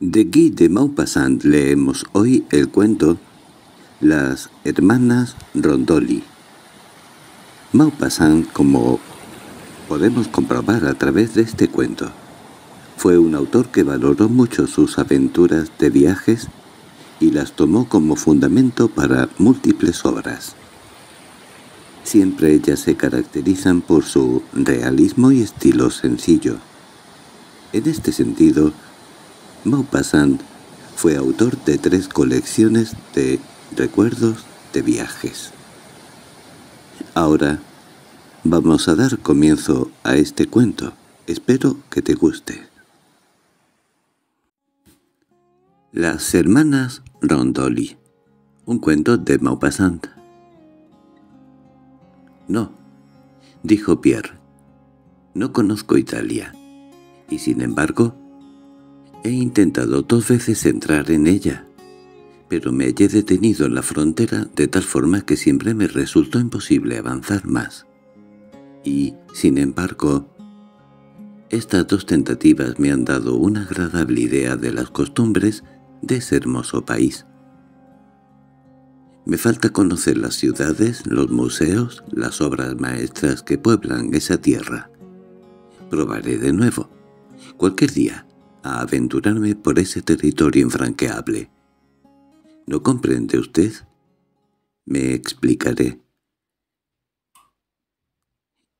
De Guy de Maupassant leemos hoy el cuento Las hermanas Rondoli. Maupassant, como podemos comprobar a través de este cuento, fue un autor que valoró mucho sus aventuras de viajes y las tomó como fundamento para múltiples obras. Siempre ellas se caracterizan por su realismo y estilo sencillo. En este sentido, Maupassant fue autor de tres colecciones de recuerdos de viajes. Ahora vamos a dar comienzo a este cuento. Espero que te guste. Las hermanas Rondoli. Un cuento de Maupassant. No, dijo Pierre. No conozco Italia. Y sin embargo, He intentado dos veces entrar en ella, pero me hallé detenido en la frontera de tal forma que siempre me resultó imposible avanzar más. Y, sin embargo, estas dos tentativas me han dado una agradable idea de las costumbres de ese hermoso país. Me falta conocer las ciudades, los museos, las obras maestras que pueblan esa tierra. Probaré de nuevo, cualquier día, a aventurarme por ese territorio infranqueable. ¿No comprende usted? Me explicaré.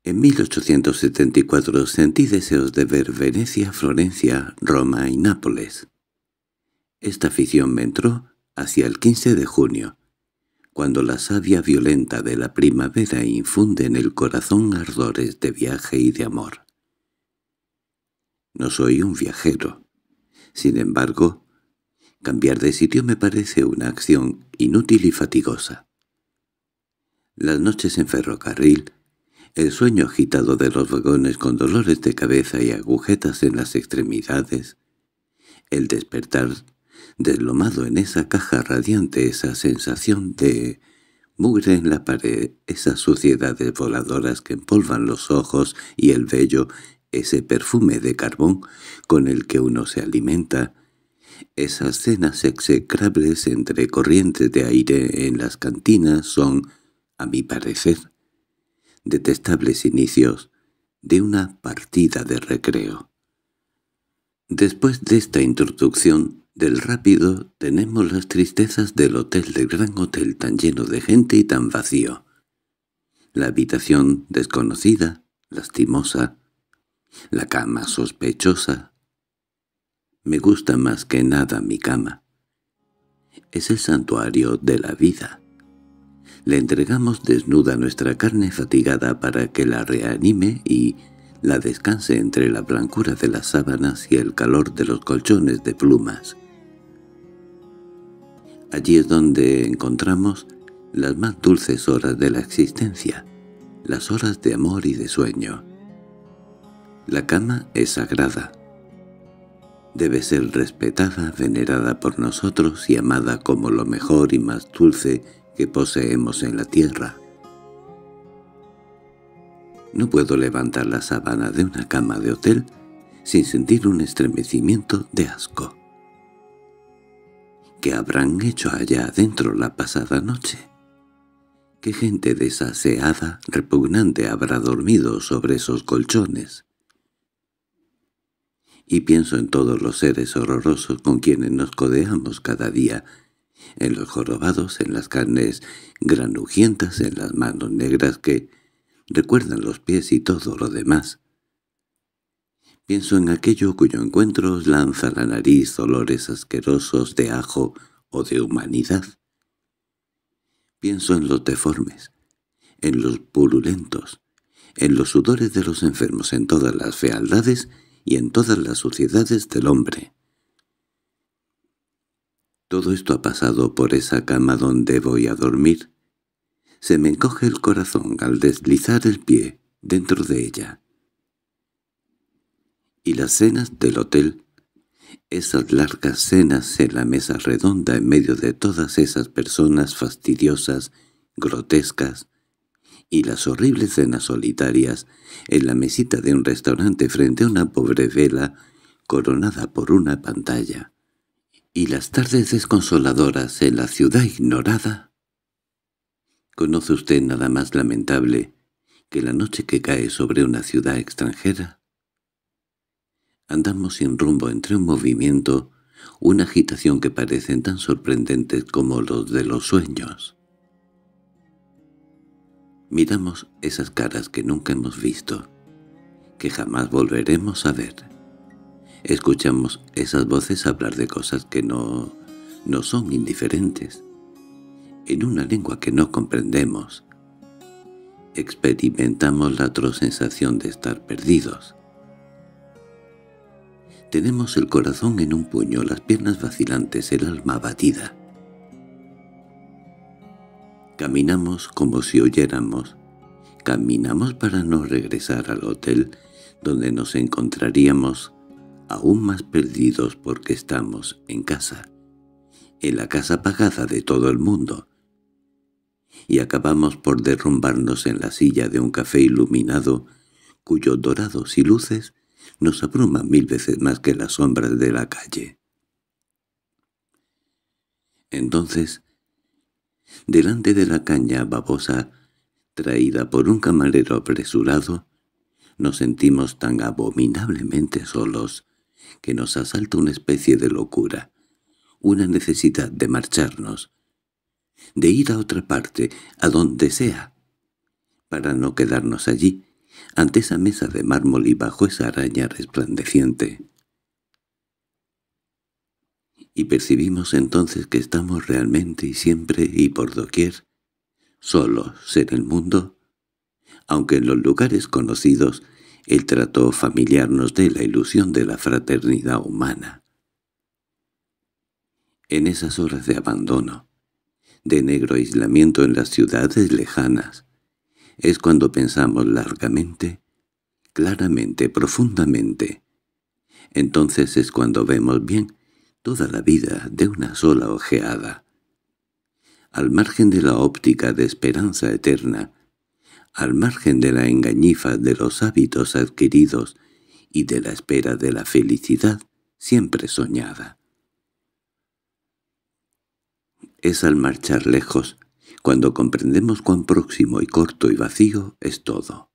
En 1874 sentí deseos de ver Venecia, Florencia, Roma y Nápoles. Esta afición me entró hacia el 15 de junio, cuando la savia violenta de la primavera infunde en el corazón ardores de viaje y de amor. No soy un viajero. Sin embargo, cambiar de sitio me parece una acción inútil y fatigosa. Las noches en ferrocarril, el sueño agitado de los vagones con dolores de cabeza y agujetas en las extremidades, el despertar deslomado en esa caja radiante, esa sensación de mugre en la pared, esas suciedades voladoras que empolvan los ojos y el vello ese perfume de carbón con el que uno se alimenta, esas cenas execrables entre corrientes de aire en las cantinas son, a mi parecer, detestables inicios de una partida de recreo. Después de esta introducción del rápido tenemos las tristezas del hotel del gran hotel tan lleno de gente y tan vacío. La habitación desconocida, lastimosa, la cama sospechosa. Me gusta más que nada mi cama. Es el santuario de la vida. Le entregamos desnuda nuestra carne fatigada para que la reanime y la descanse entre la blancura de las sábanas y el calor de los colchones de plumas. Allí es donde encontramos las más dulces horas de la existencia, las horas de amor y de sueño. La cama es sagrada. Debe ser respetada, venerada por nosotros y amada como lo mejor y más dulce que poseemos en la tierra. No puedo levantar la sábana de una cama de hotel sin sentir un estremecimiento de asco. ¿Qué habrán hecho allá adentro la pasada noche? ¿Qué gente desaseada, repugnante habrá dormido sobre esos colchones? Y pienso en todos los seres horrorosos con quienes nos codeamos cada día, en los jorobados, en las carnes granujientas, en las manos negras que recuerdan los pies y todo lo demás. Pienso en aquello cuyo encuentro os lanza la nariz olores asquerosos de ajo o de humanidad. Pienso en los deformes, en los purulentos, en los sudores de los enfermos, en todas las fealdades y en todas las suciedades del hombre. Todo esto ha pasado por esa cama donde voy a dormir. Se me encoge el corazón al deslizar el pie dentro de ella. Y las cenas del hotel, esas largas cenas en la mesa redonda en medio de todas esas personas fastidiosas, grotescas, y las horribles cenas solitarias en la mesita de un restaurante frente a una pobre vela coronada por una pantalla. ¿Y las tardes desconsoladoras en la ciudad ignorada? ¿Conoce usted nada más lamentable que la noche que cae sobre una ciudad extranjera? Andamos sin rumbo entre un movimiento, una agitación que parecen tan sorprendentes como los de los sueños. Miramos esas caras que nunca hemos visto, que jamás volveremos a ver. Escuchamos esas voces hablar de cosas que no, no son indiferentes, en una lengua que no comprendemos. Experimentamos la atroz sensación de estar perdidos. Tenemos el corazón en un puño, las piernas vacilantes, el alma abatida. Caminamos como si oyéramos. Caminamos para no regresar al hotel, donde nos encontraríamos aún más perdidos porque estamos en casa, en la casa pagada de todo el mundo. Y acabamos por derrumbarnos en la silla de un café iluminado, cuyos dorados y luces nos abruman mil veces más que las sombras de la calle. Entonces Delante de la caña babosa, traída por un camarero apresurado, nos sentimos tan abominablemente solos que nos asalta una especie de locura, una necesidad de marcharnos, de ir a otra parte, a donde sea, para no quedarnos allí, ante esa mesa de mármol y bajo esa araña resplandeciente y percibimos entonces que estamos realmente y siempre y por doquier solos en el mundo, aunque en los lugares conocidos el trato familiar nos dé la ilusión de la fraternidad humana. En esas horas de abandono, de negro aislamiento en las ciudades lejanas, es cuando pensamos largamente, claramente, profundamente. Entonces es cuando vemos bien toda la vida de una sola ojeada. Al margen de la óptica de esperanza eterna, al margen de la engañifa de los hábitos adquiridos y de la espera de la felicidad siempre soñada. Es al marchar lejos, cuando comprendemos cuán próximo y corto y vacío es todo.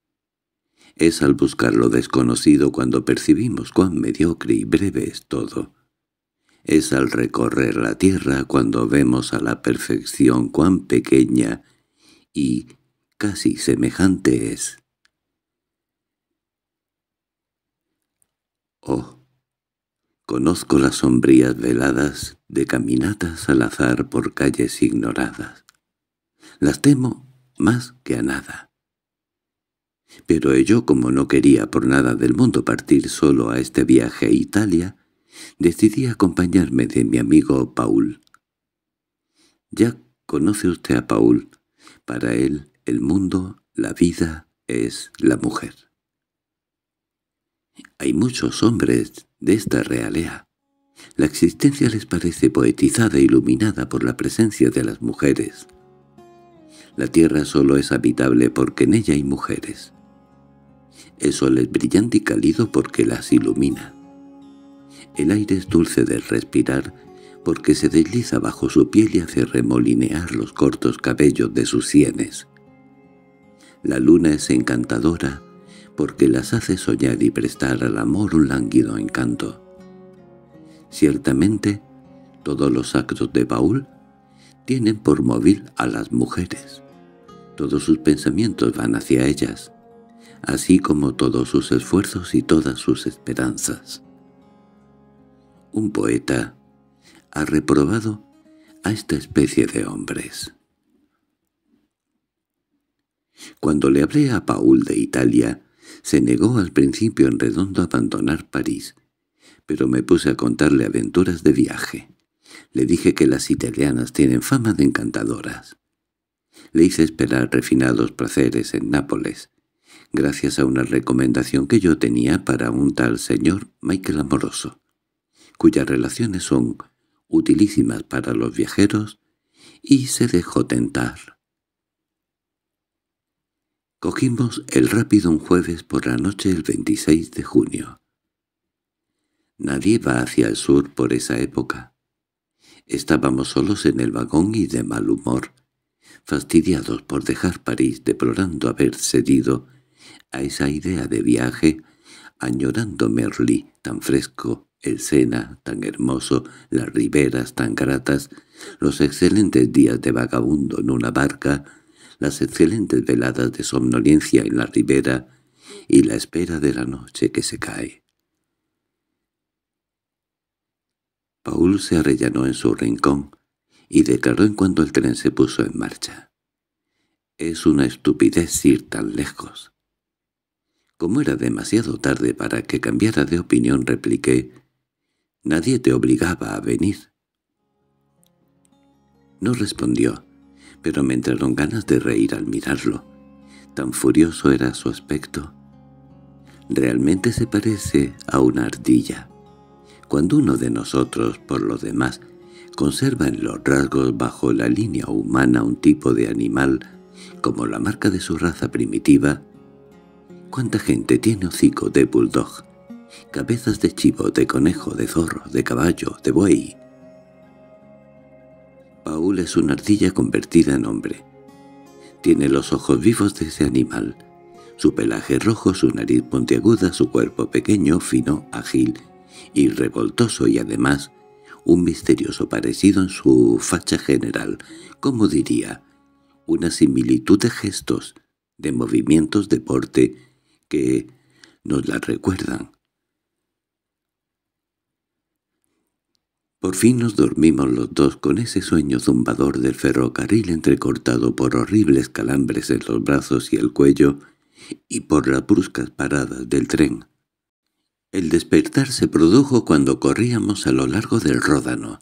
Es al buscar lo desconocido cuando percibimos cuán mediocre y breve es todo. Es al recorrer la tierra cuando vemos a la perfección cuán pequeña y casi semejante es. Oh, conozco las sombrías veladas de caminatas al azar por calles ignoradas. Las temo más que a nada. Pero yo, como no quería por nada del mundo partir solo a este viaje a Italia, decidí acompañarme de mi amigo Paul. Ya conoce usted a Paul. Para él, el mundo, la vida, es la mujer. Hay muchos hombres de esta realea. La existencia les parece poetizada e iluminada por la presencia de las mujeres. La tierra solo es habitable porque en ella hay mujeres. El sol es brillante y cálido porque las ilumina. El aire es dulce de respirar porque se desliza bajo su piel y hace remolinear los cortos cabellos de sus sienes. La luna es encantadora porque las hace soñar y prestar al amor un lánguido encanto. Ciertamente, todos los actos de Paul tienen por móvil a las mujeres. Todos sus pensamientos van hacia ellas, así como todos sus esfuerzos y todas sus esperanzas un poeta, ha reprobado a esta especie de hombres. Cuando le hablé a Paul de Italia, se negó al principio en redondo a abandonar París, pero me puse a contarle aventuras de viaje. Le dije que las italianas tienen fama de encantadoras. Le hice esperar refinados placeres en Nápoles, gracias a una recomendación que yo tenía para un tal señor Michael Amoroso cuyas relaciones son utilísimas para los viajeros, y se dejó tentar. Cogimos el rápido un jueves por la noche del 26 de junio. Nadie va hacia el sur por esa época. Estábamos solos en el vagón y de mal humor, fastidiados por dejar París, deplorando haber cedido a esa idea de viaje, añorando Merlí tan fresco, el Sena tan hermoso, las riberas tan gratas, los excelentes días de vagabundo en una barca, las excelentes veladas de somnolencia en la ribera y la espera de la noche que se cae. Paul se arrellanó en su rincón y declaró en cuanto el tren se puso en marcha. «Es una estupidez ir tan lejos». Como era demasiado tarde para que cambiara de opinión, repliqué, «Nadie te obligaba a venir». No respondió, pero me entraron ganas de reír al mirarlo. Tan furioso era su aspecto. Realmente se parece a una ardilla. Cuando uno de nosotros, por lo demás, conserva en los rasgos bajo la línea humana un tipo de animal como la marca de su raza primitiva, ¿cuánta gente tiene hocico de bulldog, cabezas de chivo, de conejo, de zorro, de caballo, de buey? Paul es una ardilla convertida en hombre. Tiene los ojos vivos de ese animal, su pelaje rojo, su nariz puntiaguda, su cuerpo pequeño, fino, ágil y revoltoso y además un misterioso parecido en su facha general, como diría, una similitud de gestos, de movimientos de porte que nos la recuerdan. Por fin nos dormimos los dos con ese sueño zumbador del ferrocarril entrecortado por horribles calambres en los brazos y el cuello y por las bruscas paradas del tren. El despertar se produjo cuando corríamos a lo largo del ródano,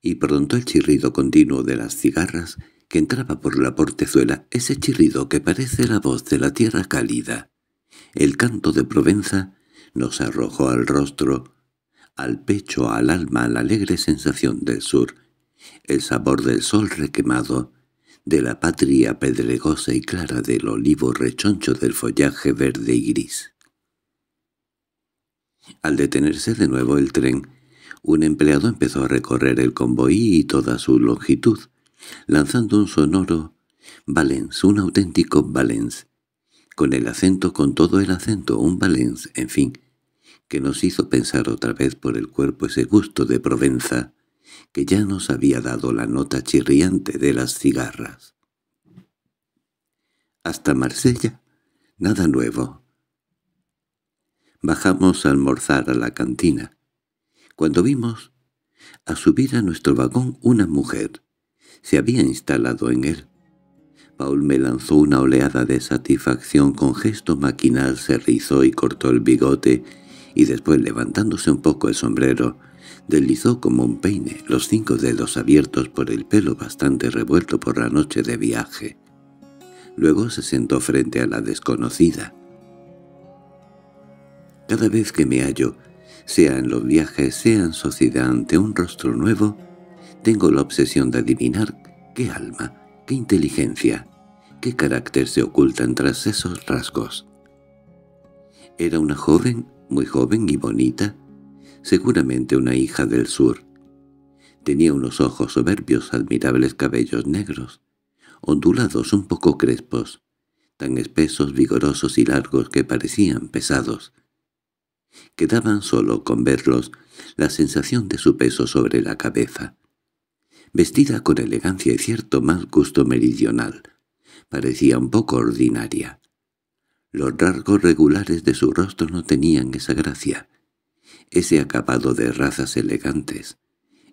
y pronto el chirrido continuo de las cigarras que entraba por la portezuela, ese chirrido que parece la voz de la tierra cálida, el canto de Provenza, nos arrojó al rostro, al pecho, al alma, la alegre sensación del sur, el sabor del sol requemado, de la patria pedregosa y clara del olivo rechoncho del follaje verde y gris. Al detenerse de nuevo el tren, un empleado empezó a recorrer el convoy y toda su longitud, lanzando un sonoro «valens», un auténtico «valens», con el acento, con todo el acento, un «valens», en fin, que nos hizo pensar otra vez por el cuerpo ese gusto de Provenza, que ya nos había dado la nota chirriante de las cigarras. Hasta Marsella, nada nuevo. Bajamos a almorzar a la cantina, cuando vimos a subir a nuestro vagón una mujer. Se había instalado en él. Paul me lanzó una oleada de satisfacción con gesto maquinal, se rizó y cortó el bigote, y después levantándose un poco el sombrero, deslizó como un peine los cinco dedos abiertos por el pelo bastante revuelto por la noche de viaje. Luego se sentó frente a la desconocida. Cada vez que me hallo, sea en los viajes, sea en sociedad ante un rostro nuevo, tengo la obsesión de adivinar qué alma, qué inteligencia, qué carácter se ocultan tras esos rasgos. Era una joven, muy joven y bonita, seguramente una hija del sur. Tenía unos ojos soberbios, admirables cabellos negros, ondulados un poco crespos, tan espesos, vigorosos y largos que parecían pesados, Quedaban solo con verlos la sensación de su peso sobre la cabeza. Vestida con elegancia y cierto mal gusto meridional, parecía un poco ordinaria. Los rasgos regulares de su rostro no tenían esa gracia, ese acabado de razas elegantes,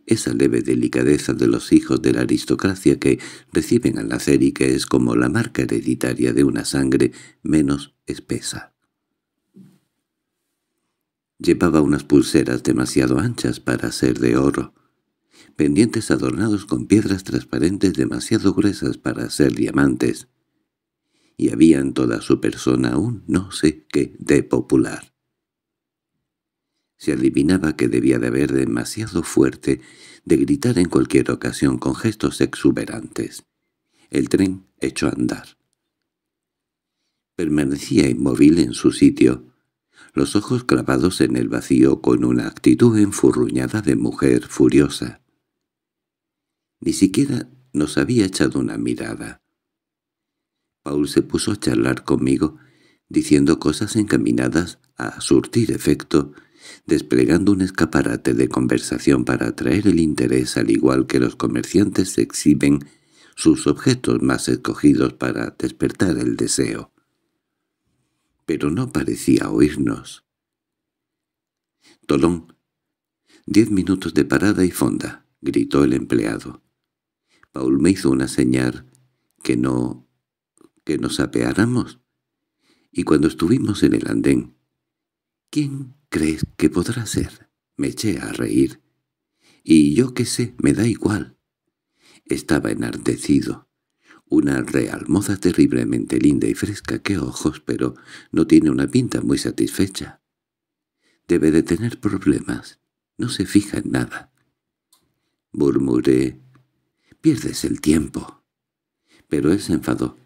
esa leve delicadeza de los hijos de la aristocracia que reciben al nacer y que es como la marca hereditaria de una sangre menos espesa. Llevaba unas pulseras demasiado anchas para ser de oro, pendientes adornados con piedras transparentes demasiado gruesas para ser diamantes, y había en toda su persona un no sé qué de popular. Se adivinaba que debía de haber demasiado fuerte de gritar en cualquier ocasión con gestos exuberantes. El tren echó a andar. Permanecía inmóvil en su sitio, los ojos clavados en el vacío con una actitud enfurruñada de mujer furiosa. Ni siquiera nos había echado una mirada. Paul se puso a charlar conmigo, diciendo cosas encaminadas a surtir efecto, desplegando un escaparate de conversación para atraer el interés al igual que los comerciantes exhiben sus objetos más escogidos para despertar el deseo. Pero no parecía oírnos. Tolón. Diez minutos de parada y fonda, gritó el empleado. Paul me hizo una señal que no... que nos apeáramos. Y cuando estuvimos en el andén, ¿quién crees que podrá ser? Me eché a reír. Y yo qué sé, me da igual. Estaba enardecido. Una real moza terriblemente linda y fresca, qué ojos, pero no tiene una pinta muy satisfecha. Debe de tener problemas. No se fija en nada. Murmuré. Pierdes el tiempo. Pero él se enfadó.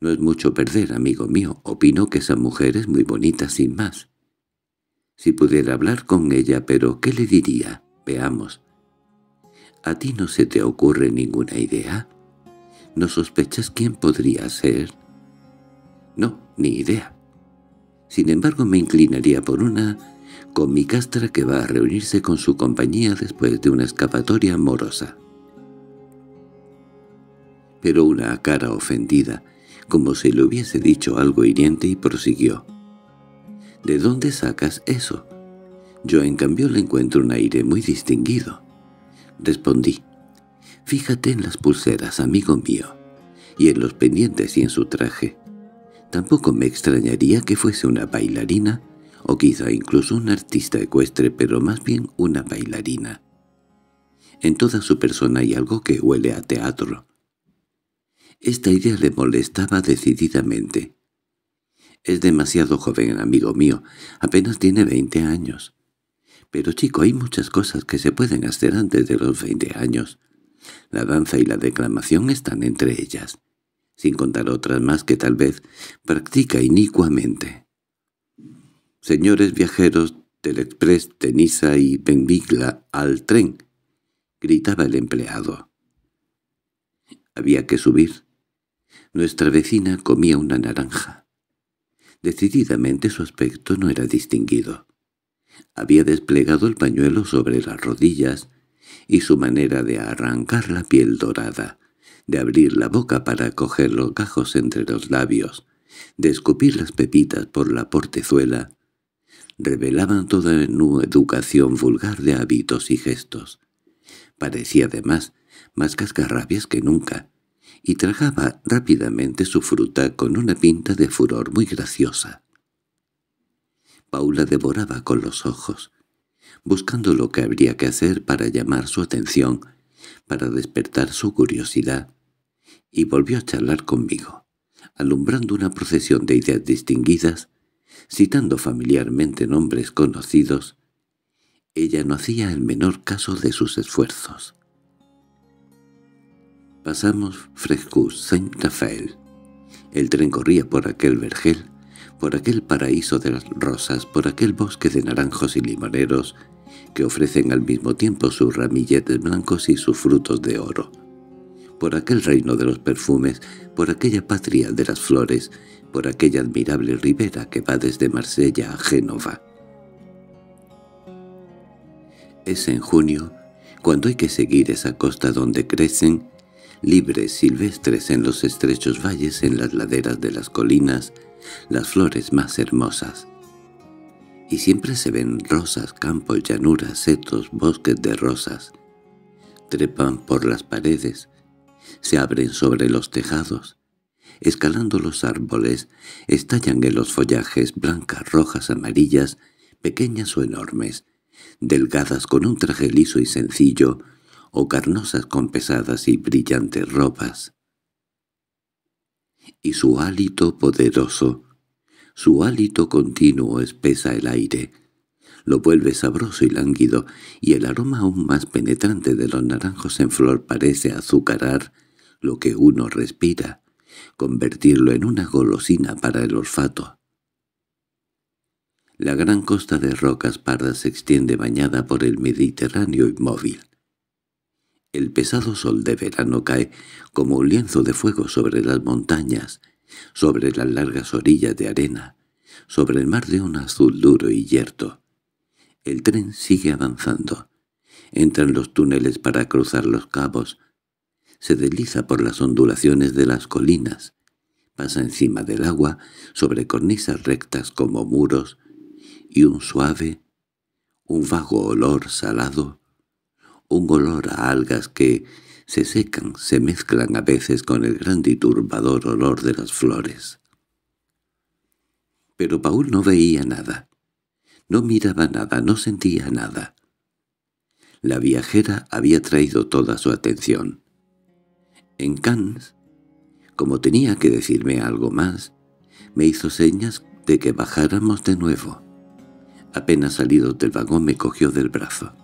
No es mucho perder, amigo mío. Opino que esa mujer es muy bonita sin más. Si pudiera hablar con ella, pero ¿qué le diría? Veamos. ¿A ti no se te ocurre ninguna idea? ¿No sospechas quién podría ser? No, ni idea. Sin embargo me inclinaría por una comicastra que va a reunirse con su compañía después de una escapatoria amorosa. Pero una cara ofendida, como si le hubiese dicho algo hiriente y prosiguió. ¿De dónde sacas eso? Yo en cambio le encuentro un aire muy distinguido. Respondí. Fíjate en las pulseras, amigo mío, y en los pendientes y en su traje. Tampoco me extrañaría que fuese una bailarina, o quizá incluso un artista ecuestre, pero más bien una bailarina. En toda su persona hay algo que huele a teatro. Esta idea le molestaba decididamente. Es demasiado joven, amigo mío, apenas tiene veinte años. Pero chico, hay muchas cosas que se pueden hacer antes de los veinte años. La danza y la declamación están entre ellas, sin contar otras más que tal vez practica inicuamente. Señores viajeros del Express de Niza y Benvigla al tren, gritaba el empleado. Había que subir. Nuestra vecina comía una naranja. Decididamente su aspecto no era distinguido. Había desplegado el pañuelo sobre las rodillas, y su manera de arrancar la piel dorada, de abrir la boca para coger los gajos entre los labios, de escupir las pepitas por la portezuela, revelaban toda su educación vulgar de hábitos y gestos. Parecía además más cascarrabias que nunca, y tragaba rápidamente su fruta con una pinta de furor muy graciosa. Paula devoraba con los ojos, buscando lo que habría que hacer para llamar su atención, para despertar su curiosidad, y volvió a charlar conmigo, alumbrando una procesión de ideas distinguidas, citando familiarmente nombres conocidos. Ella no hacía el menor caso de sus esfuerzos. Pasamos Frescus Saint Rafael. El tren corría por aquel vergel, por aquel paraíso de las rosas, por aquel bosque de naranjos y limoneros que ofrecen al mismo tiempo sus ramilletes blancos y sus frutos de oro, por aquel reino de los perfumes, por aquella patria de las flores, por aquella admirable ribera que va desde Marsella a Génova. Es en junio, cuando hay que seguir esa costa donde crecen, libres silvestres en los estrechos valles, en las laderas de las colinas, las flores más hermosas. Y siempre se ven rosas, campos, llanuras, setos, bosques de rosas. Trepan por las paredes, se abren sobre los tejados, escalando los árboles, estallan en los follajes blancas, rojas, amarillas, pequeñas o enormes, delgadas con un traje liso y sencillo, o carnosas con pesadas y brillantes ropas y su hálito poderoso, su hálito continuo espesa el aire, lo vuelve sabroso y lánguido, y el aroma aún más penetrante de los naranjos en flor parece azucarar lo que uno respira, convertirlo en una golosina para el olfato. La gran costa de rocas pardas se extiende bañada por el Mediterráneo inmóvil. El pesado sol de verano cae como un lienzo de fuego sobre las montañas, sobre las largas orillas de arena, sobre el mar de un azul duro y yerto. El tren sigue avanzando. Entra en los túneles para cruzar los cabos. Se desliza por las ondulaciones de las colinas. Pasa encima del agua, sobre cornisas rectas como muros, y un suave, un vago olor salado, un olor a algas que se secan, se mezclan a veces con el grande y turbador olor de las flores. Pero Paul no veía nada, no miraba nada, no sentía nada. La viajera había traído toda su atención. En Cannes, como tenía que decirme algo más, me hizo señas de que bajáramos de nuevo. Apenas salido del vagón me cogió del brazo.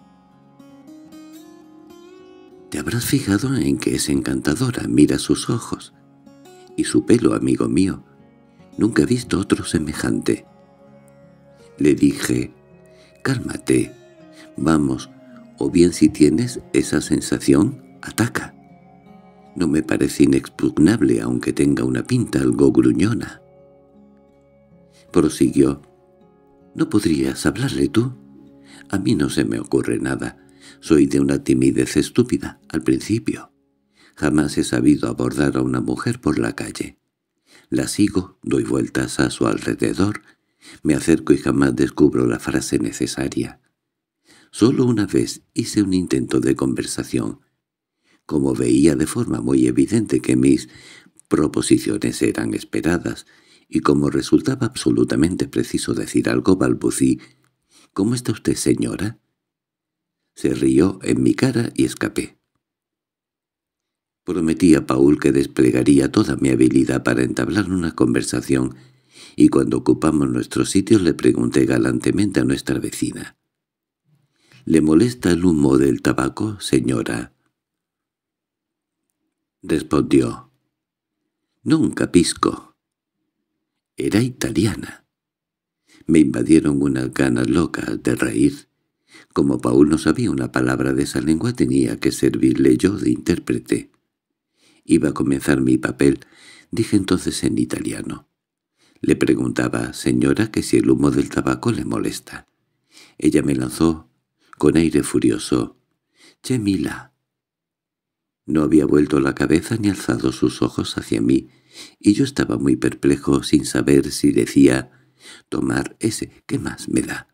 Te habrás fijado en que es encantadora, mira sus ojos. Y su pelo, amigo mío. Nunca he visto otro semejante. Le dije, cálmate, vamos, o bien si tienes esa sensación, ataca. No me parece inexpugnable aunque tenga una pinta algo gruñona. Prosiguió. ¿No podrías hablarle tú? A mí no se me ocurre nada. Soy de una timidez estúpida, al principio. Jamás he sabido abordar a una mujer por la calle. La sigo, doy vueltas a su alrededor, me acerco y jamás descubro la frase necesaria. Solo una vez hice un intento de conversación. Como veía de forma muy evidente que mis proposiciones eran esperadas, y como resultaba absolutamente preciso decir algo balbucí, «¿Cómo está usted, señora?» Se rió en mi cara y escapé. Prometí a Paul que desplegaría toda mi habilidad para entablar una conversación, y cuando ocupamos nuestro sitio le pregunté galantemente a nuestra vecina. —¿Le molesta el humo del tabaco, señora? Respondió. —Nunca pisco. Era italiana. Me invadieron unas ganas locas de reír. Como Paul no sabía una palabra de esa lengua tenía que servirle yo de intérprete. Iba a comenzar mi papel, dije entonces en italiano. Le preguntaba, señora, que si el humo del tabaco le molesta. Ella me lanzó, con aire furioso, «Che Mila». No había vuelto la cabeza ni alzado sus ojos hacia mí, y yo estaba muy perplejo sin saber si decía «tomar ese, ¿qué más me da?»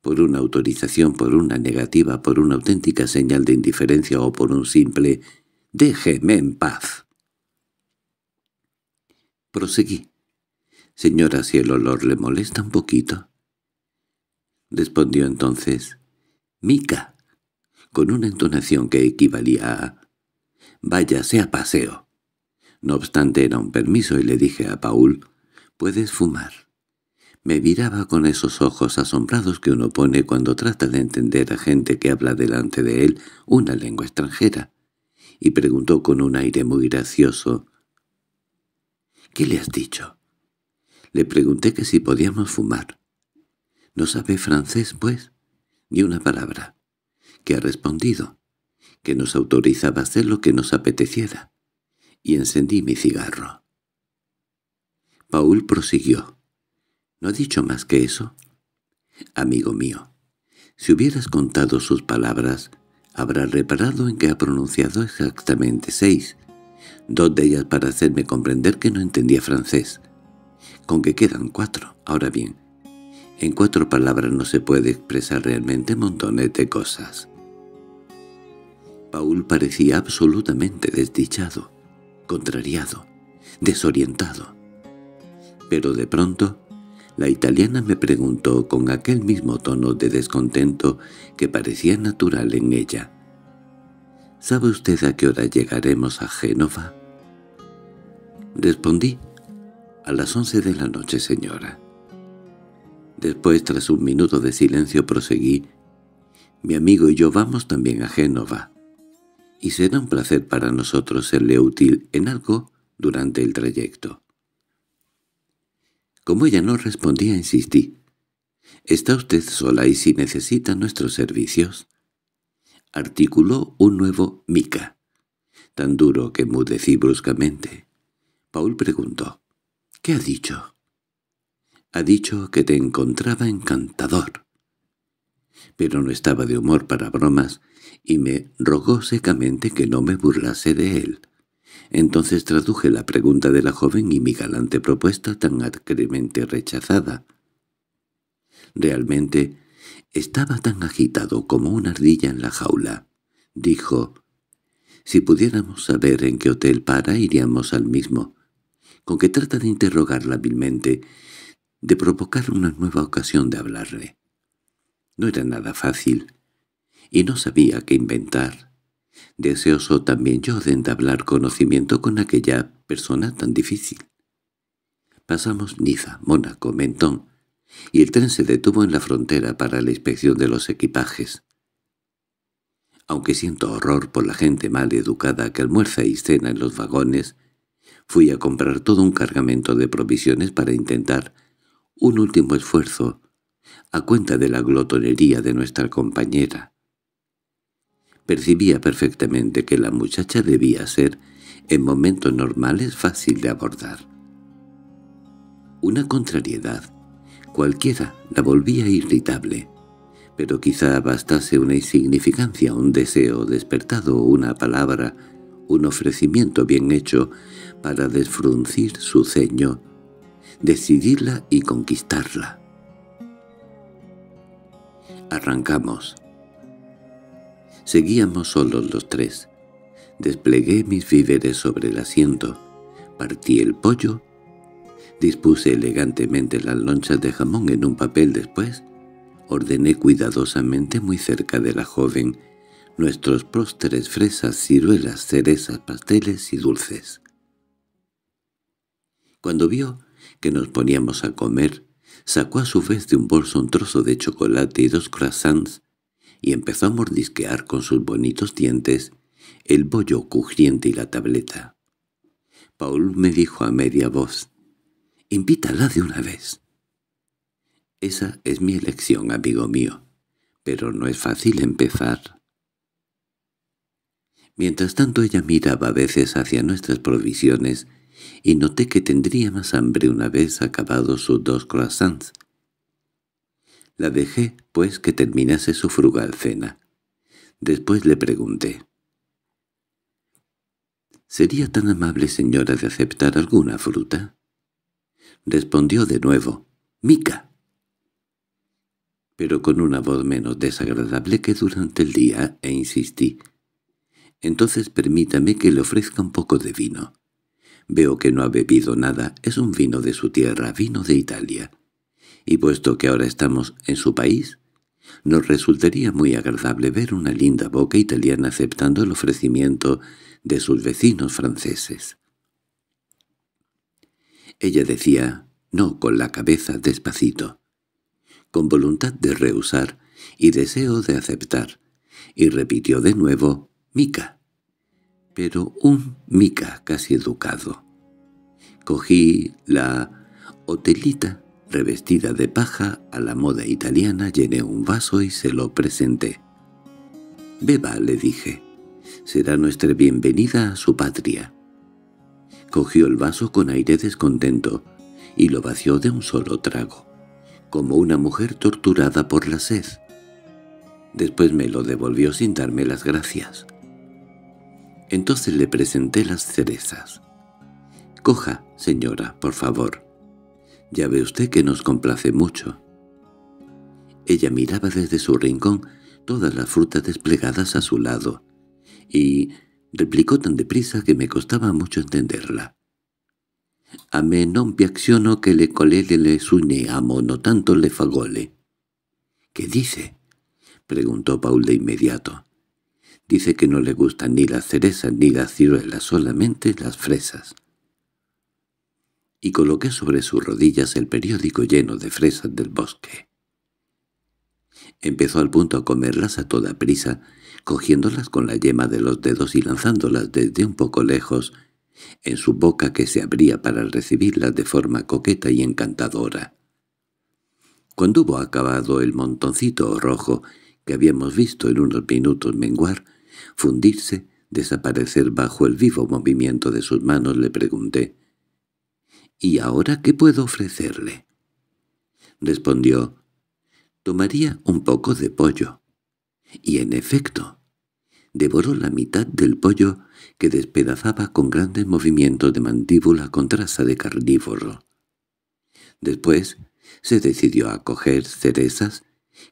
Por una autorización, por una negativa, por una auténtica señal de indiferencia o por un simple «déjeme en paz». Proseguí. «Señora, si el olor le molesta un poquito». Respondió entonces «Mica», con una entonación que equivalía a «váyase a paseo». No obstante era un permiso y le dije a Paul «puedes fumar». Me miraba con esos ojos asombrados que uno pone cuando trata de entender a gente que habla delante de él una lengua extranjera, y preguntó con un aire muy gracioso, «¿Qué le has dicho?» Le pregunté que si podíamos fumar. «¿No sabe francés, pues?» Ni una palabra. «¿Qué ha respondido?» «Que nos autorizaba a hacer lo que nos apeteciera». Y encendí mi cigarro. Paul prosiguió. ¿No ha dicho más que eso? Amigo mío, si hubieras contado sus palabras, habrás reparado en que ha pronunciado exactamente seis, dos de ellas para hacerme comprender que no entendía francés, con que quedan cuatro. Ahora bien, en cuatro palabras no se puede expresar realmente montones de cosas. Paul parecía absolutamente desdichado, contrariado, desorientado. Pero de pronto la italiana me preguntó con aquel mismo tono de descontento que parecía natural en ella. —¿Sabe usted a qué hora llegaremos a Génova? Respondí. —A las once de la noche, señora. Después, tras un minuto de silencio, proseguí. —Mi amigo y yo vamos también a Génova. Y será un placer para nosotros serle útil en algo durante el trayecto. Como ella no respondía, insistí. —¿Está usted sola y si necesita nuestros servicios? articuló un nuevo mica, tan duro que mudecí bruscamente. Paul preguntó, «¿Qué ha dicho?» «Ha dicho que te encontraba encantador». Pero no estaba de humor para bromas y me rogó secamente que no me burlase de él. Entonces traduje la pregunta de la joven y mi galante propuesta tan acremente rechazada. Realmente estaba tan agitado como una ardilla en la jaula. Dijo, «Si pudiéramos saber en qué hotel para, iríamos al mismo». Con que trata de interrogarla hábilmente, de provocar una nueva ocasión de hablarle. No era nada fácil, y no sabía qué inventar. Deseoso también yo de entablar conocimiento con aquella persona tan difícil. Pasamos Niza, Mónaco, Mentón, y el tren se detuvo en la frontera para la inspección de los equipajes. Aunque siento horror por la gente mal educada que almuerza y cena en los vagones, fui a comprar todo un cargamento de provisiones para intentar un último esfuerzo a cuenta de la glotonería de nuestra compañera. Percibía perfectamente que la muchacha debía ser, en momentos normales, fácil de abordar. Una contrariedad, cualquiera, la volvía irritable, pero quizá bastase una insignificancia, un deseo despertado, una palabra, un ofrecimiento bien hecho para desfruncir su ceño, decidirla y conquistarla. Arrancamos. Seguíamos solos los tres. Desplegué mis víveres sobre el asiento, partí el pollo, dispuse elegantemente las lonchas de jamón en un papel después, ordené cuidadosamente muy cerca de la joven nuestros prósteres fresas, ciruelas, cerezas, pasteles y dulces. Cuando vio que nos poníamos a comer, sacó a su vez de un bolso un trozo de chocolate y dos croissants y empezó a mordisquear con sus bonitos dientes el bollo crujiente y la tableta. Paul me dijo a media voz, «Invítala de una vez». Esa es mi elección, amigo mío, pero no es fácil empezar. Mientras tanto ella miraba a veces hacia nuestras provisiones y noté que tendría más hambre una vez acabados sus dos croissants. La dejé, pues, que terminase su frugal cena. Después le pregunté. —¿Sería tan amable, señora, de aceptar alguna fruta? Respondió de nuevo. —¡Mica! Pero con una voz menos desagradable que durante el día, e insistí. —Entonces permítame que le ofrezca un poco de vino. Veo que no ha bebido nada, es un vino de su tierra, vino de Italia y puesto que ahora estamos en su país, nos resultaría muy agradable ver una linda boca italiana aceptando el ofrecimiento de sus vecinos franceses. Ella decía «no» con la cabeza despacito, con voluntad de rehusar y deseo de aceptar, y repitió de nuevo «mica», pero un mica casi educado. Cogí la hotelita Revestida de paja, a la moda italiana llené un vaso y se lo presenté. «Beba», le dije. «Será nuestra bienvenida a su patria». Cogió el vaso con aire descontento y lo vació de un solo trago, como una mujer torturada por la sed. Después me lo devolvió sin darme las gracias. Entonces le presenté las cerezas. «Coja, señora, por favor». Ya ve usted que nos complace mucho. Ella miraba desde su rincón todas las frutas desplegadas a su lado, y replicó tan deprisa que me costaba mucho entenderla. «A me non piacciono que le colele le suine amo, no tanto le fagole». «¿Qué dice?» preguntó Paul de inmediato. «Dice que no le gustan ni las cerezas ni las ciruelas, solamente las fresas» y coloqué sobre sus rodillas el periódico lleno de fresas del bosque. Empezó al punto a comerlas a toda prisa, cogiéndolas con la yema de los dedos y lanzándolas desde un poco lejos, en su boca que se abría para recibirlas de forma coqueta y encantadora. Cuando hubo acabado el montoncito rojo, que habíamos visto en unos minutos menguar, fundirse, desaparecer bajo el vivo movimiento de sus manos, le pregunté, «¿Y ahora qué puedo ofrecerle?» Respondió, «Tomaría un poco de pollo». Y en efecto, devoró la mitad del pollo que despedazaba con grandes movimientos de mandíbula con traza de carnívoro. Después se decidió a coger cerezas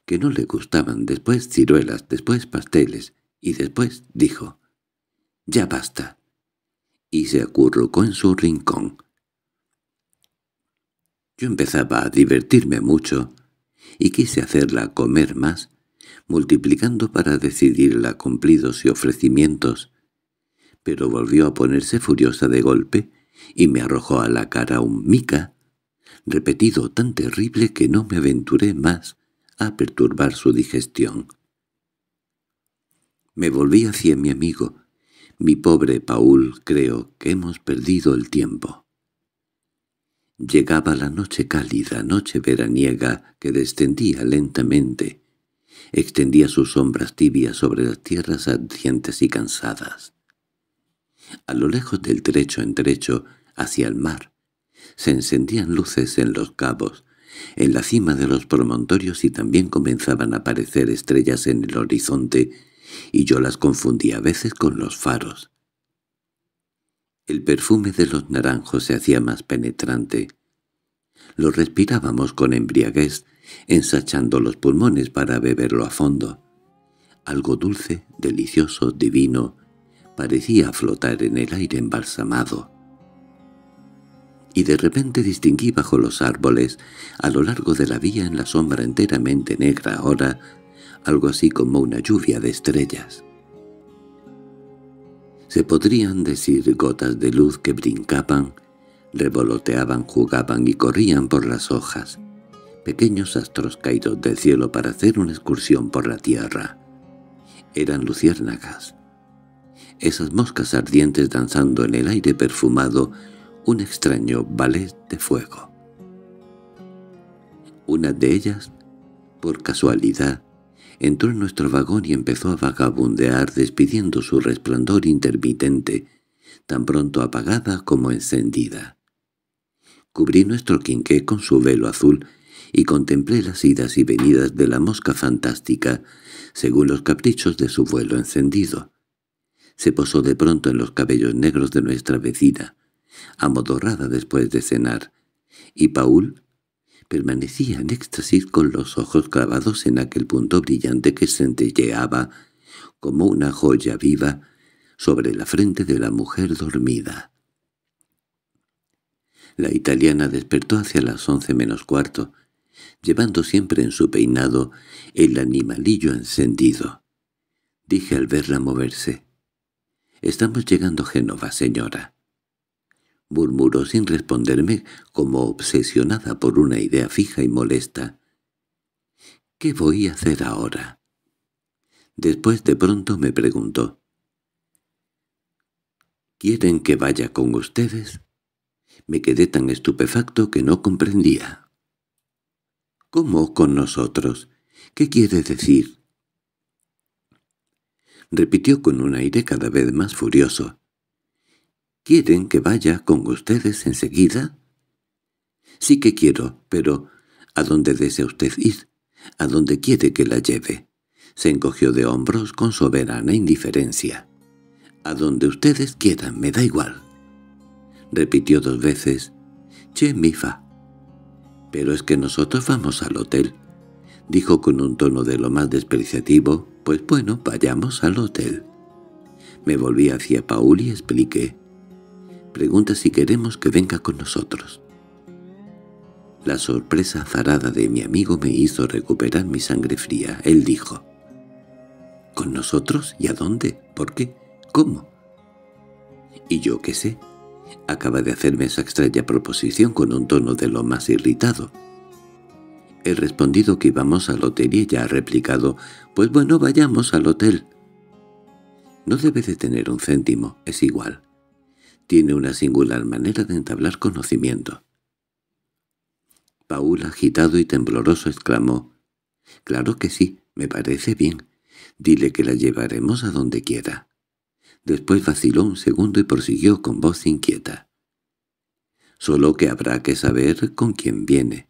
que no le gustaban, después ciruelas, después pasteles, y después dijo, «Ya basta», y se acurrucó en su rincón. Yo empezaba a divertirme mucho, y quise hacerla comer más, multiplicando para decidirla cumplidos y ofrecimientos, pero volvió a ponerse furiosa de golpe y me arrojó a la cara un mica, repetido tan terrible que no me aventuré más a perturbar su digestión. Me volví hacia mi amigo. Mi pobre Paul, creo que hemos perdido el tiempo. Llegaba la noche cálida, noche veraniega, que descendía lentamente. Extendía sus sombras tibias sobre las tierras ardientes y cansadas. A lo lejos del trecho en trecho, hacia el mar, se encendían luces en los cabos, en la cima de los promontorios y también comenzaban a aparecer estrellas en el horizonte, y yo las confundía a veces con los faros. El perfume de los naranjos se hacía más penetrante. Lo respirábamos con embriaguez, ensachando los pulmones para beberlo a fondo. Algo dulce, delicioso, divino, parecía flotar en el aire embalsamado y de repente distinguí bajo los árboles, a lo largo de la vía en la sombra enteramente negra ahora, algo así como una lluvia de estrellas. Se podrían decir gotas de luz que brincaban, revoloteaban, jugaban y corrían por las hojas, pequeños astros caídos del cielo para hacer una excursión por la tierra. Eran luciérnagas. Esas moscas ardientes danzando en el aire perfumado un extraño ballet de fuego. Una de ellas, por casualidad, entró en nuestro vagón y empezó a vagabundear despidiendo su resplandor intermitente, tan pronto apagada como encendida. Cubrí nuestro quinqué con su velo azul y contemplé las idas y venidas de la mosca fantástica según los caprichos de su vuelo encendido. Se posó de pronto en los cabellos negros de nuestra vecina, amodorrada después de cenar, y Paul permanecía en éxtasis con los ojos clavados en aquel punto brillante que centelleaba como una joya viva sobre la frente de la mujer dormida. La italiana despertó hacia las once menos cuarto, llevando siempre en su peinado el animalillo encendido. Dije al verla moverse, «Estamos llegando a Génova, señora» murmuró sin responderme como obsesionada por una idea fija y molesta. —¿Qué voy a hacer ahora? Después de pronto me preguntó. —¿Quieren que vaya con ustedes? Me quedé tan estupefacto que no comprendía. —¿Cómo con nosotros? ¿Qué quiere decir? Repitió con un aire cada vez más furioso. ¿Quieren que vaya con ustedes enseguida? Sí que quiero, pero ¿a dónde desea usted ir? ¿A dónde quiere que la lleve? Se encogió de hombros con soberana indiferencia. «A donde ustedes quieran, me da igual». Repitió dos veces. «Che, mifa». «Pero es que nosotros vamos al hotel», dijo con un tono de lo más despreciativo. «Pues bueno, vayamos al hotel». Me volví hacia Paul y expliqué. Pregunta si queremos que venga con nosotros. La sorpresa azarada de mi amigo me hizo recuperar mi sangre fría. Él dijo, «¿Con nosotros? ¿Y a dónde? ¿Por qué? ¿Cómo?» Y yo qué sé. Acaba de hacerme esa extraña proposición con un tono de lo más irritado. He respondido que íbamos al hotel y ha replicado, «Pues bueno, vayamos al hotel». No debe de tener un céntimo, es igual. Tiene una singular manera de entablar conocimiento. Paul, agitado y tembloroso, exclamó, «Claro que sí, Me parece bien. Dile que la llevaremos a donde quiera. Después vaciló un segundo y prosiguió con voz inquieta. Solo que habrá que saber con quién viene.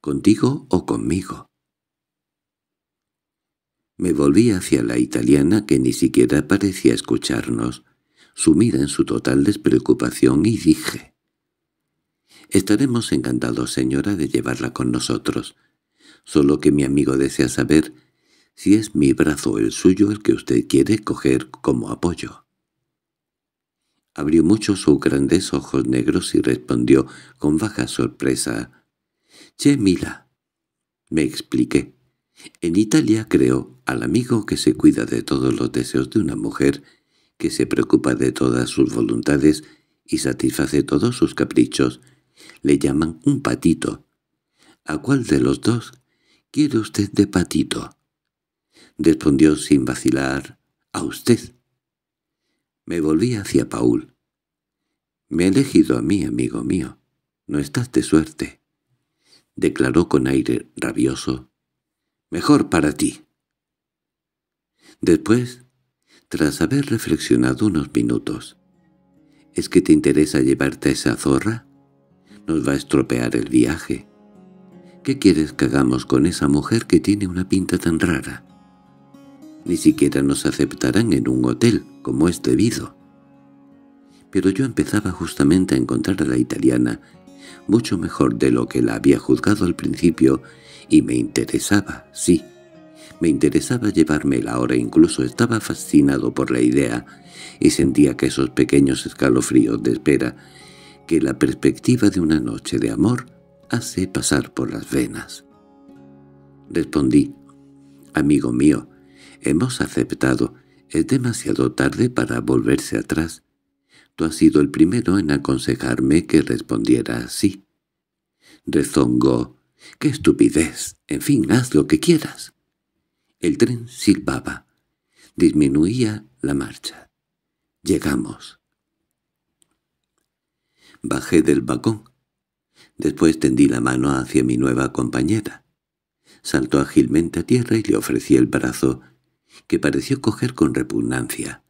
¿Contigo o conmigo? Me volví hacia la italiana que ni siquiera parecía escucharnos, sumida en su total despreocupación, y dije, «Estaremos encantados, señora, de llevarla con nosotros, solo que mi amigo desea saber si es mi brazo o el suyo el que usted quiere coger como apoyo». Abrió mucho sus grandes ojos negros y respondió con baja sorpresa. «Che, Mila». Me expliqué. En Italia creo al amigo que se cuida de todos los deseos de una mujer, que se preocupa de todas sus voluntades y satisface todos sus caprichos, le llaman un patito. ¿A cuál de los dos quiere usted de patito? Respondió sin vacilar, a usted. Me volví hacia Paul. «Me he elegido a mí, amigo mío. No estás de suerte», declaró con aire rabioso. «Mejor para ti». Después, tras haber reflexionado unos minutos, «¿Es que te interesa llevarte a esa zorra? Nos va a estropear el viaje. ¿Qué quieres que hagamos con esa mujer que tiene una pinta tan rara? Ni siquiera nos aceptarán en un hotel, como es debido. Pero yo empezaba justamente a encontrar a la italiana mucho mejor de lo que la había juzgado al principio, y me interesaba, sí, me interesaba llevármela ahora incluso estaba fascinado por la idea, y sentía que esos pequeños escalofríos de espera, que la perspectiva de una noche de amor hace pasar por las venas. Respondí, «Amigo mío, hemos aceptado. Es demasiado tarde para volverse atrás. Tú has sido el primero en aconsejarme que respondiera así». Rezongó, «¡Qué estupidez! En fin, haz lo que quieras». El tren silbaba. Disminuía la marcha. Llegamos. Bajé del vagón. Después tendí la mano hacia mi nueva compañera. Saltó ágilmente a tierra y le ofrecí el brazo, que pareció coger con repugnancia.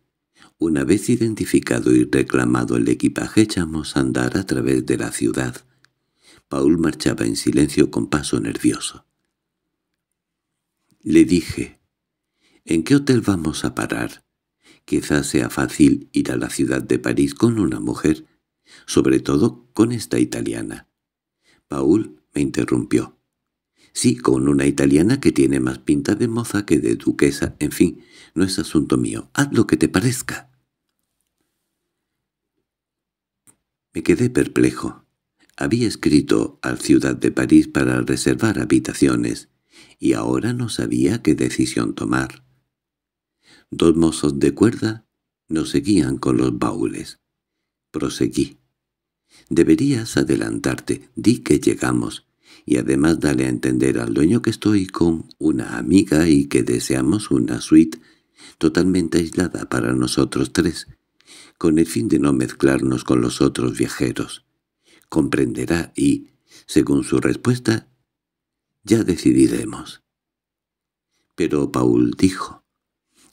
Una vez identificado y reclamado el equipaje echamos a andar a través de la ciudad. Paul marchaba en silencio con paso nervioso. Le dije, «¿En qué hotel vamos a parar? Quizás sea fácil ir a la ciudad de París con una mujer, sobre todo con esta italiana». Paul me interrumpió. Sí, con una italiana que tiene más pinta de moza que de duquesa. En fin, no es asunto mío. Haz lo que te parezca. Me quedé perplejo. Había escrito al Ciudad de París para reservar habitaciones, y ahora no sabía qué decisión tomar. Dos mozos de cuerda nos seguían con los baúles. Proseguí. «Deberías adelantarte, di que llegamos, y además dale a entender al dueño que estoy con una amiga y que deseamos una suite totalmente aislada para nosotros tres, con el fin de no mezclarnos con los otros viajeros. Comprenderá y, según su respuesta, ya decidiremos. Pero Paul dijo,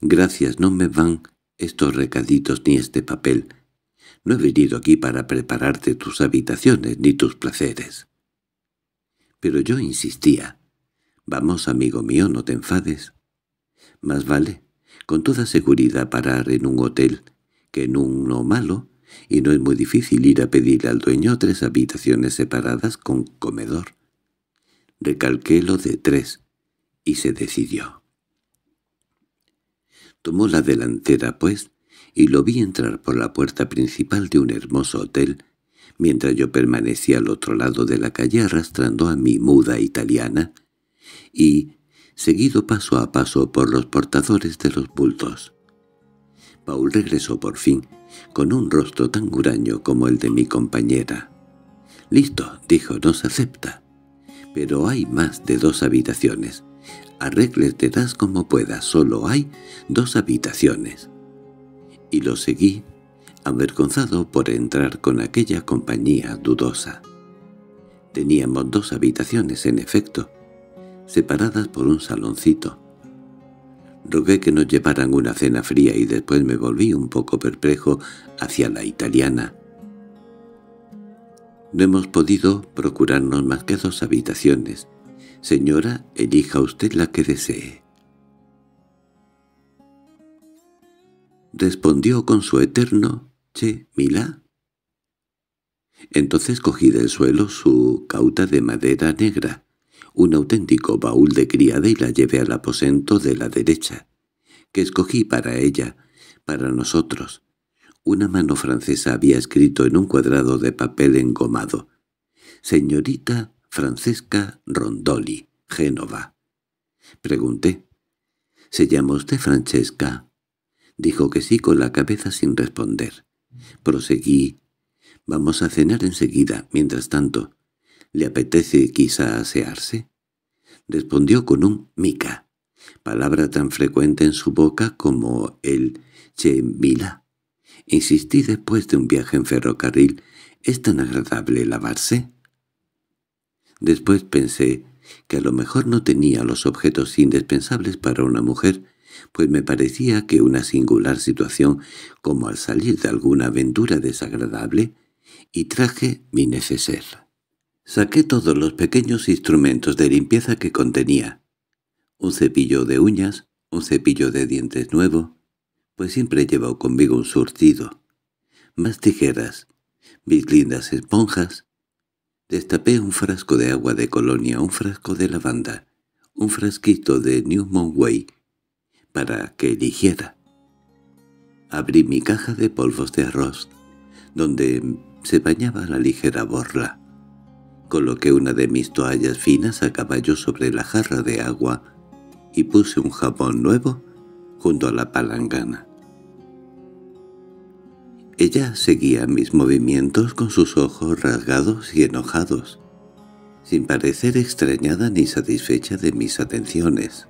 «Gracias, no me van estos recaditos ni este papel. No he venido aquí para prepararte tus habitaciones ni tus placeres». Pero yo insistía, «Vamos, amigo mío, no te enfades. Más vale, con toda seguridad parar en un hotel que en uno malo, y no es muy difícil ir a pedir al dueño tres habitaciones separadas con comedor. Recalqué lo de tres, y se decidió. Tomó la delantera, pues, y lo vi entrar por la puerta principal de un hermoso hotel, mientras yo permanecía al otro lado de la calle arrastrando a mi muda italiana, y seguido paso a paso por los portadores de los bultos. Paul regresó por fin, con un rostro tan huraño como el de mi compañera. «Listo», dijo, «nos acepta. Pero hay más de dos habitaciones. Arrégletelas como puedas, solo hay dos habitaciones». Y lo seguí, avergonzado por entrar con aquella compañía dudosa. Teníamos dos habitaciones, en efecto, separadas por un saloncito. Rogué que nos llevaran una cena fría y después me volví un poco perplejo hacia la italiana. No hemos podido procurarnos más que dos habitaciones. Señora, elija usted la que desee. Respondió con su eterno «Che, Milá». Entonces cogí del suelo su cauta de madera negra, un auténtico baúl de criada y la llevé al aposento de la derecha, que escogí para ella, para nosotros. Una mano francesa había escrito en un cuadrado de papel engomado, «Señorita Francesca Rondoli, Génova». Pregunté, «¿Se llama usted Francesca?» Dijo que sí con la cabeza sin responder. Proseguí, «Vamos a cenar enseguida, mientras tanto. ¿Le apetece quizá asearse?» Respondió con un mica, palabra tan frecuente en su boca como el chemila. Insistí después de un viaje en ferrocarril, ¿es tan agradable lavarse? Después pensé que a lo mejor no tenía los objetos indispensables para una mujer, pues me parecía que una singular situación, como al salir de alguna aventura desagradable, y traje mi neceser. Saqué todos los pequeños instrumentos de limpieza que contenía. Un cepillo de uñas, un cepillo de dientes nuevo, pues siempre llevo conmigo un surtido. Más tijeras, mis lindas esponjas. Destapé un frasco de agua de colonia, un frasco de lavanda, un frasquito de Newman Way, para que eligiera. Abrí mi caja de polvos de arroz, donde se bañaba la ligera borla. Coloqué una de mis toallas finas a caballo sobre la jarra de agua y puse un jabón nuevo junto a la palangana. Ella seguía mis movimientos con sus ojos rasgados y enojados, sin parecer extrañada ni satisfecha de mis atenciones.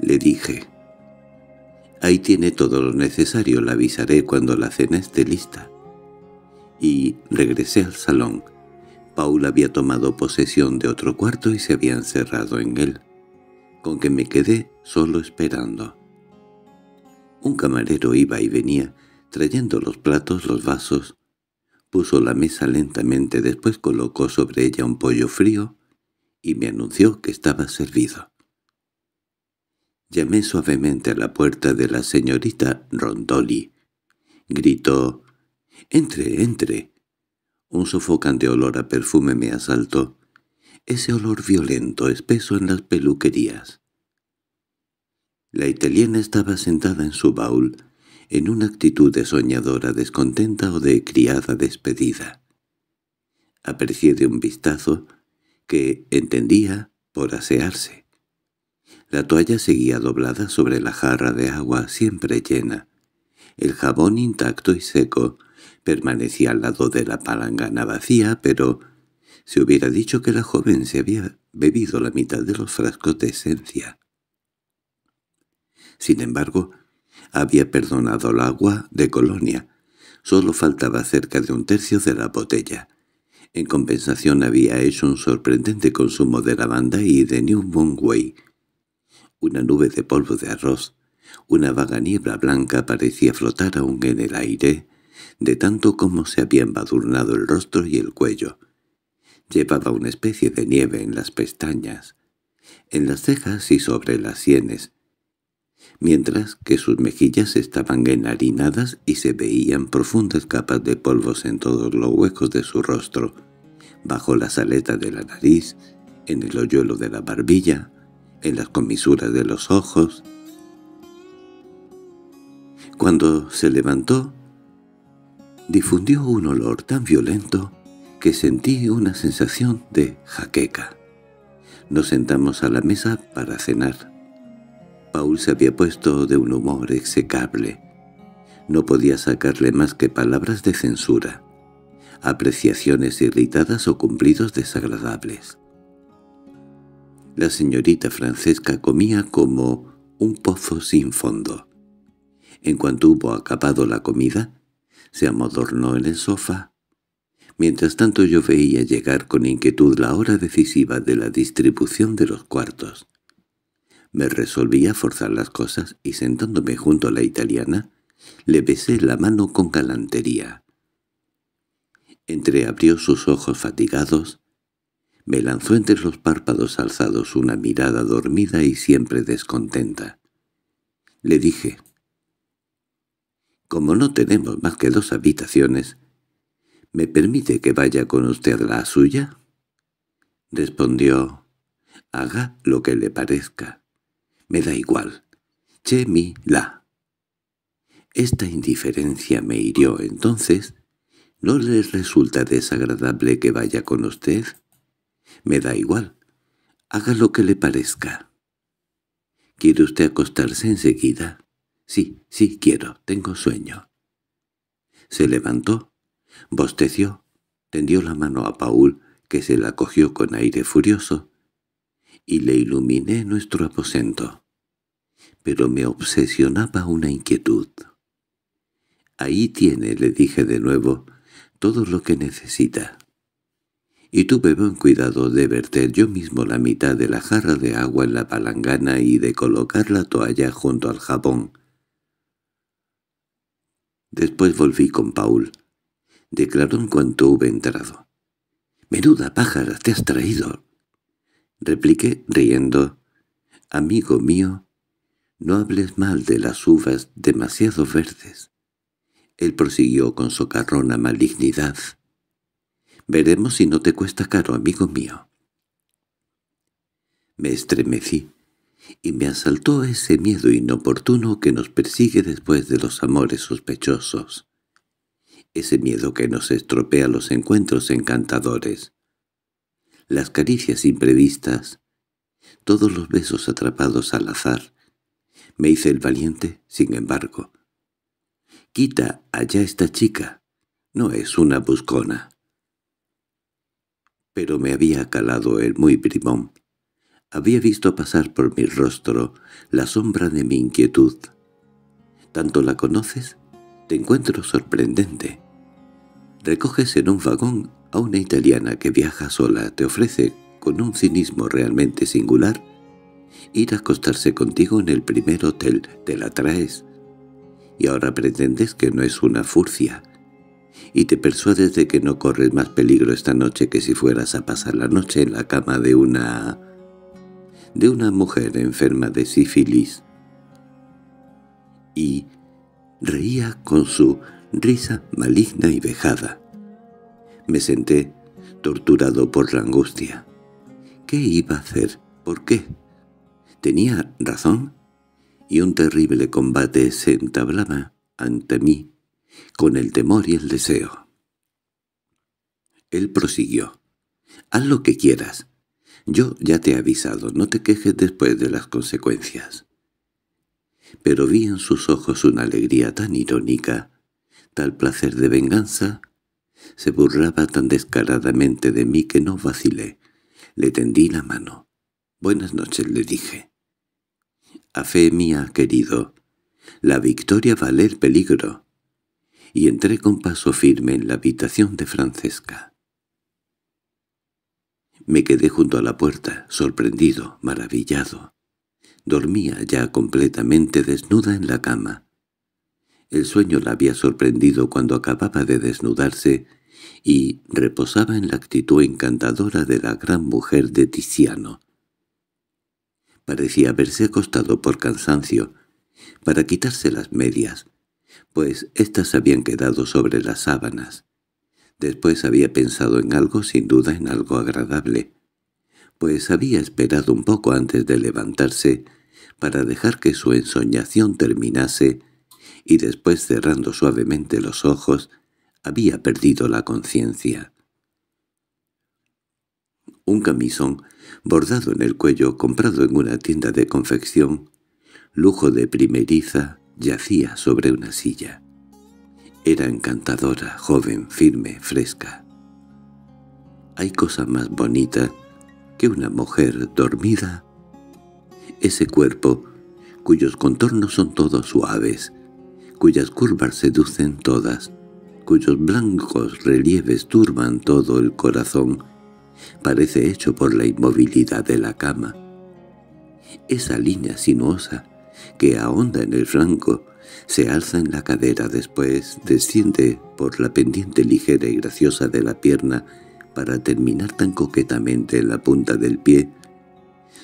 Le dije, «Ahí tiene todo lo necesario, la avisaré cuando la cena esté lista». Y regresé al salón. Paul había tomado posesión de otro cuarto y se había encerrado en él, con que me quedé solo esperando. Un camarero iba y venía, trayendo los platos, los vasos. Puso la mesa lentamente, después colocó sobre ella un pollo frío y me anunció que estaba servido. Llamé suavemente a la puerta de la señorita Rondoli. Gritó, «¡Entre, entre!» Un sofocante olor a perfume me asaltó, ese olor violento, espeso en las peluquerías. La italiana estaba sentada en su baúl, en una actitud de soñadora descontenta o de criada despedida. Aprecié de un vistazo que entendía por asearse. La toalla seguía doblada sobre la jarra de agua siempre llena, el jabón intacto y seco, Permanecía al lado de la palangana vacía, pero se hubiera dicho que la joven se había bebido la mitad de los frascos de esencia. Sin embargo, había perdonado el agua de Colonia. Solo faltaba cerca de un tercio de la botella. En compensación había hecho un sorprendente consumo de lavanda y de New Way. Una nube de polvo de arroz, una vaga niebla blanca parecía flotar aún en el aire, de tanto como se había embadurnado el rostro y el cuello. Llevaba una especie de nieve en las pestañas, en las cejas y sobre las sienes, mientras que sus mejillas estaban enharinadas y se veían profundas capas de polvos en todos los huecos de su rostro, bajo las aletas de la nariz, en el hoyuelo de la barbilla, en las comisuras de los ojos. Cuando se levantó, difundió un olor tan violento que sentí una sensación de jaqueca. Nos sentamos a la mesa para cenar. Paul se había puesto de un humor execrable. No podía sacarle más que palabras de censura, apreciaciones irritadas o cumplidos desagradables. La señorita Francesca comía como un pozo sin fondo. En cuanto hubo acabado la comida, se amodornó en el sofá. Mientras tanto yo veía llegar con inquietud la hora decisiva de la distribución de los cuartos. Me resolví a forzar las cosas y sentándome junto a la italiana, le besé la mano con galantería. Entreabrió sus ojos fatigados, me lanzó entre los párpados alzados una mirada dormida y siempre descontenta. Le dije, «Como no tenemos más que dos habitaciones, ¿me permite que vaya con usted a la suya?» Respondió, «Haga lo que le parezca. Me da igual. Che mi la». Esta indiferencia me hirió entonces. ¿No le resulta desagradable que vaya con usted? Me da igual. Haga lo que le parezca. ¿Quiere usted acostarse enseguida? Sí, sí, quiero. Tengo sueño. Se levantó, bosteció, tendió la mano a Paul, que se la cogió con aire furioso, y le iluminé nuestro aposento. Pero me obsesionaba una inquietud. «Ahí tiene», le dije de nuevo, «todo lo que necesita» y tuve buen cuidado de verter yo mismo la mitad de la jarra de agua en la palangana y de colocar la toalla junto al jabón. Después volví con Paul. Declaró en cuanto hube entrado. «¡Menuda pájara te has traído!» Repliqué riendo. «Amigo mío, no hables mal de las uvas demasiado verdes». Él prosiguió con socarrona malignidad. Veremos si no te cuesta caro, amigo mío. Me estremecí, y me asaltó ese miedo inoportuno que nos persigue después de los amores sospechosos. Ese miedo que nos estropea los encuentros encantadores. Las caricias imprevistas, todos los besos atrapados al azar. Me hice el valiente, sin embargo. «Quita allá esta chica. No es una buscona» pero me había calado el muy brimón. Había visto pasar por mi rostro la sombra de mi inquietud. ¿Tanto la conoces? Te encuentro sorprendente. Recoges en un vagón a una italiana que viaja sola, te ofrece, con un cinismo realmente singular, ir a acostarse contigo en el primer hotel, te la traes. Y ahora pretendes que no es una furcia, y te persuades de que no corres más peligro esta noche que si fueras a pasar la noche en la cama de una... de una mujer enferma de sífilis. Y reía con su risa maligna y vejada. Me senté, torturado por la angustia. ¿Qué iba a hacer? ¿Por qué? ¿Tenía razón? Y un terrible combate se entablaba ante mí con el temor y el deseo. Él prosiguió. «Haz lo que quieras. Yo ya te he avisado, no te quejes después de las consecuencias». Pero vi en sus ojos una alegría tan irónica, tal placer de venganza, se burlaba tan descaradamente de mí que no vacilé. Le tendí la mano. «Buenas noches», le dije. «A fe mía, querido, la victoria vale el peligro y entré con paso firme en la habitación de Francesca. Me quedé junto a la puerta, sorprendido, maravillado. Dormía ya completamente desnuda en la cama. El sueño la había sorprendido cuando acababa de desnudarse y reposaba en la actitud encantadora de la gran mujer de Tiziano. Parecía haberse acostado por cansancio, para quitarse las medias, pues éstas habían quedado sobre las sábanas. Después había pensado en algo, sin duda en algo agradable, pues había esperado un poco antes de levantarse para dejar que su ensoñación terminase y después cerrando suavemente los ojos había perdido la conciencia. Un camisón, bordado en el cuello, comprado en una tienda de confección, lujo de primeriza, yacía sobre una silla. Era encantadora, joven, firme, fresca. ¿Hay cosa más bonita que una mujer dormida? Ese cuerpo, cuyos contornos son todos suaves, cuyas curvas seducen todas, cuyos blancos relieves turban todo el corazón, parece hecho por la inmovilidad de la cama, Esa línea sinuosa que ahonda en el flanco se alza en la cadera, después desciende por la pendiente ligera y graciosa de la pierna para terminar tan coquetamente en la punta del pie,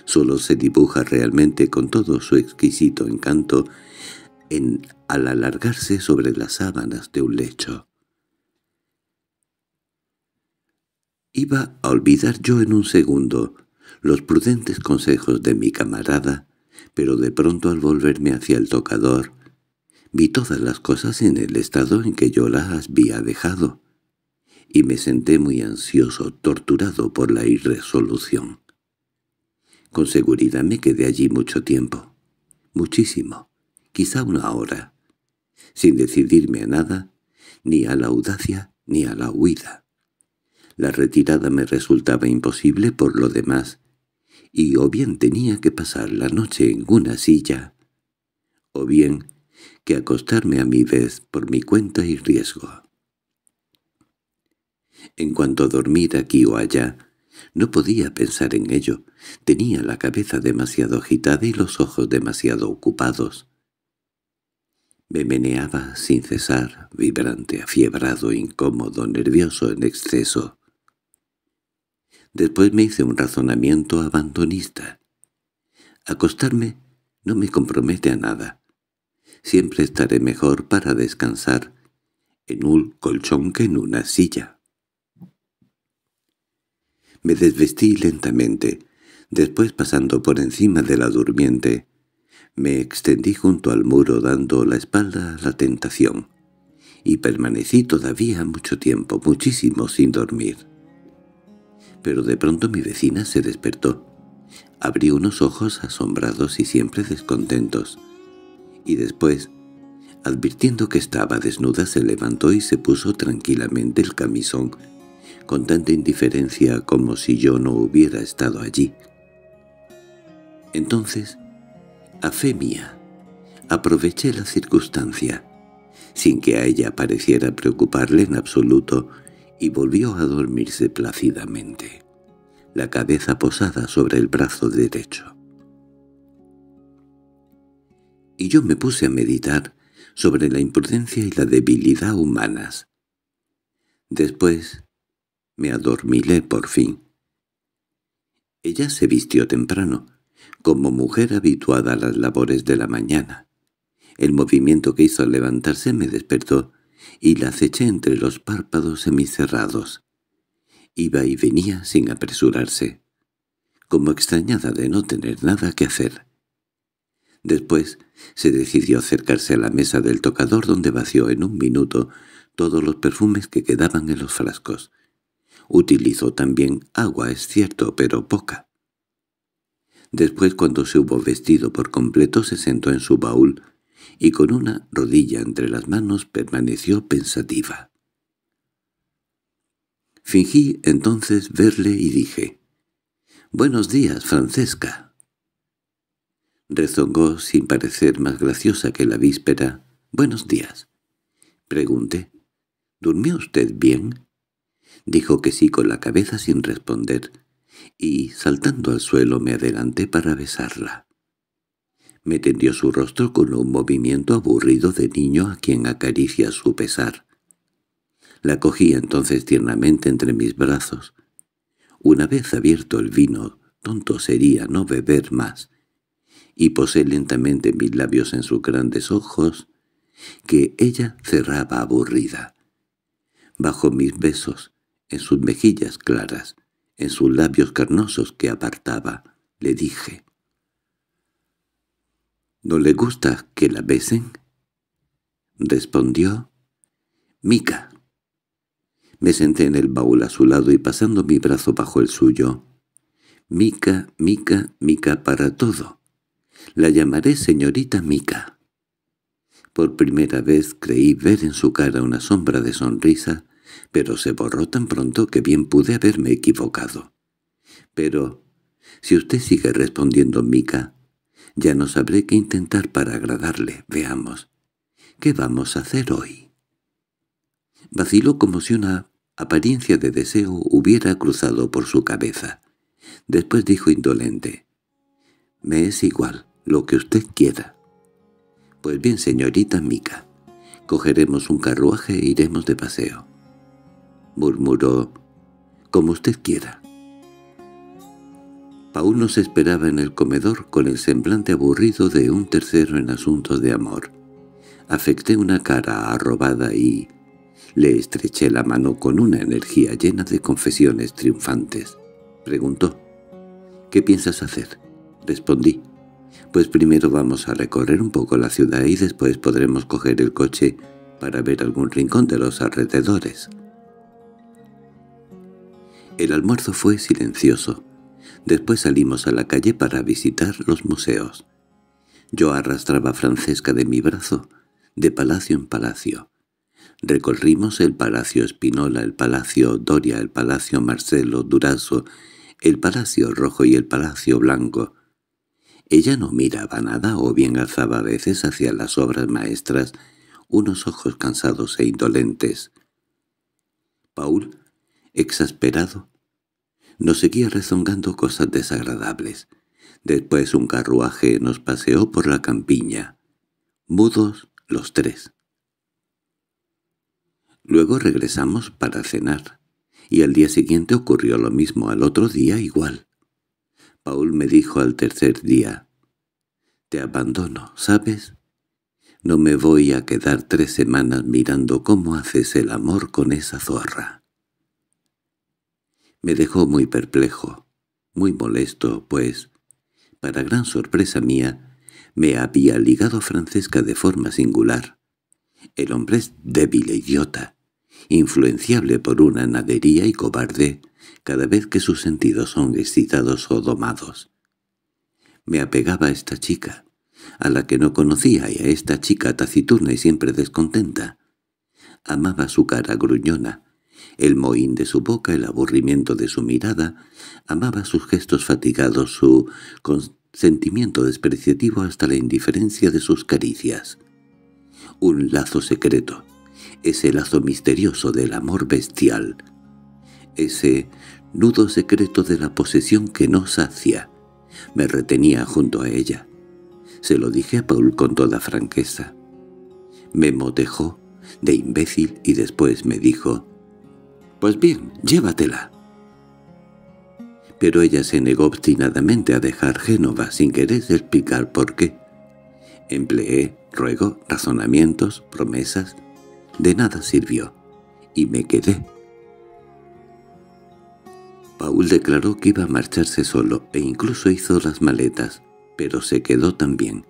solo se dibuja realmente con todo su exquisito encanto en al alargarse sobre las sábanas de un lecho. Iba a olvidar yo en un segundo los prudentes consejos de mi camarada, pero de pronto al volverme hacia el tocador, vi todas las cosas en el estado en que yo las había dejado, y me senté muy ansioso, torturado por la irresolución. Con seguridad me quedé allí mucho tiempo, muchísimo, quizá una hora, sin decidirme a nada, ni a la audacia ni a la huida. La retirada me resultaba imposible por lo demás, y o bien tenía que pasar la noche en una silla, o bien que acostarme a mi vez por mi cuenta y riesgo. En cuanto a dormir aquí o allá, no podía pensar en ello. Tenía la cabeza demasiado agitada y los ojos demasiado ocupados. Me meneaba sin cesar, vibrante, afiebrado, incómodo, nervioso en exceso. Después me hice un razonamiento abandonista. Acostarme no me compromete a nada. Siempre estaré mejor para descansar en un colchón que en una silla. Me desvestí lentamente. Después, pasando por encima de la durmiente, me extendí junto al muro dando la espalda a la tentación, y permanecí todavía mucho tiempo, muchísimo, sin dormir pero de pronto mi vecina se despertó. Abrió unos ojos asombrados y siempre descontentos. Y después, advirtiendo que estaba desnuda, se levantó y se puso tranquilamente el camisón, con tanta indiferencia como si yo no hubiera estado allí. Entonces, a fe mía, aproveché la circunstancia, sin que a ella pareciera preocuparle en absoluto, y volvió a dormirse plácidamente, la cabeza posada sobre el brazo derecho. Y yo me puse a meditar sobre la imprudencia y la debilidad humanas. Después me adormilé por fin. Ella se vistió temprano, como mujer habituada a las labores de la mañana. El movimiento que hizo al levantarse me despertó y la aceché entre los párpados semicerrados. Iba y venía sin apresurarse, como extrañada de no tener nada que hacer. Después se decidió acercarse a la mesa del tocador donde vació en un minuto todos los perfumes que quedaban en los frascos. Utilizó también agua, es cierto, pero poca. Después, cuando se hubo vestido por completo, se sentó en su baúl y con una rodilla entre las manos permaneció pensativa. Fingí entonces verle y dije, «Buenos días, Francesca». Rezongó sin parecer más graciosa que la víspera, «Buenos días». Pregunté, «¿Durmió usted bien?» Dijo que sí con la cabeza sin responder, y, saltando al suelo, me adelanté para besarla. Me tendió su rostro con un movimiento aburrido de niño a quien acaricia su pesar. La cogí entonces tiernamente entre mis brazos. Una vez abierto el vino, tonto sería no beber más, y posé lentamente mis labios en sus grandes ojos, que ella cerraba aburrida. Bajo mis besos, en sus mejillas claras, en sus labios carnosos que apartaba, le dije, ¿No le gusta que la besen? Respondió, Mica. Me senté en el baúl a su lado y pasando mi brazo bajo el suyo. Mica, Mica, Mica para todo. La llamaré señorita Mica. Por primera vez creí ver en su cara una sombra de sonrisa, pero se borró tan pronto que bien pude haberme equivocado. Pero, si usted sigue respondiendo Mica, ya no sabré qué intentar para agradarle. Veamos. ¿Qué vamos a hacer hoy? Vaciló como si una apariencia de deseo hubiera cruzado por su cabeza. Después dijo indolente. Me es igual, lo que usted quiera. Pues bien, señorita Mica, cogeremos un carruaje e iremos de paseo. Murmuró, como usted quiera. Paul nos esperaba en el comedor con el semblante aburrido de un tercero en asuntos de amor. Afecté una cara arrobada y le estreché la mano con una energía llena de confesiones triunfantes. Preguntó, «¿Qué piensas hacer?» Respondí, «Pues primero vamos a recorrer un poco la ciudad y después podremos coger el coche para ver algún rincón de los alrededores». El almuerzo fue silencioso. Después salimos a la calle para visitar los museos. Yo arrastraba a Francesca de mi brazo, de palacio en palacio. Recorrimos el Palacio Espinola, el Palacio Doria, el Palacio Marcelo Durazo, el Palacio Rojo y el Palacio Blanco. Ella no miraba nada o bien alzaba a veces hacia las obras maestras unos ojos cansados e indolentes. Paul, exasperado, nos seguía rezongando cosas desagradables. Después un carruaje nos paseó por la campiña. Mudos los tres. Luego regresamos para cenar, y al día siguiente ocurrió lo mismo, al otro día igual. Paul me dijo al tercer día, «Te abandono, ¿sabes? No me voy a quedar tres semanas mirando cómo haces el amor con esa zorra». Me dejó muy perplejo, muy molesto, pues, para gran sorpresa mía, me había ligado a Francesca de forma singular. El hombre es débil e idiota, influenciable por una nadería y cobarde cada vez que sus sentidos son excitados o domados. Me apegaba a esta chica, a la que no conocía y a esta chica taciturna y siempre descontenta. Amaba su cara gruñona, el mohín de su boca, el aburrimiento de su mirada, amaba sus gestos fatigados, su consentimiento despreciativo hasta la indiferencia de sus caricias. Un lazo secreto, ese lazo misterioso del amor bestial, ese nudo secreto de la posesión que no sacia, me retenía junto a ella. Se lo dije a Paul con toda franqueza. Me motejó de imbécil y después me dijo, «Pues bien, llévatela». Pero ella se negó obstinadamente a dejar Génova sin querer explicar por qué. Empleé, ruego, razonamientos, promesas. De nada sirvió, y me quedé. Paul declaró que iba a marcharse solo e incluso hizo las maletas, pero se quedó también,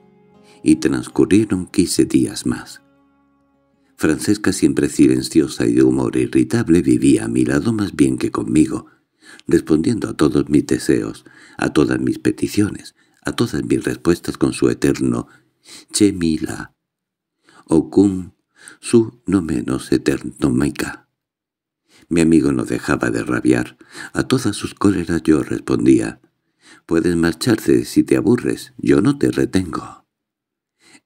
y transcurrieron quince días más. Francesca, siempre silenciosa y de humor irritable, vivía a mi lado más bien que conmigo, respondiendo a todos mis deseos, a todas mis peticiones, a todas mis respuestas con su eterno «Che mila» o «cum su no menos eterno maika». Mi amigo no dejaba de rabiar. A todas sus cóleras yo respondía «Puedes marcharte si te aburres, yo no te retengo».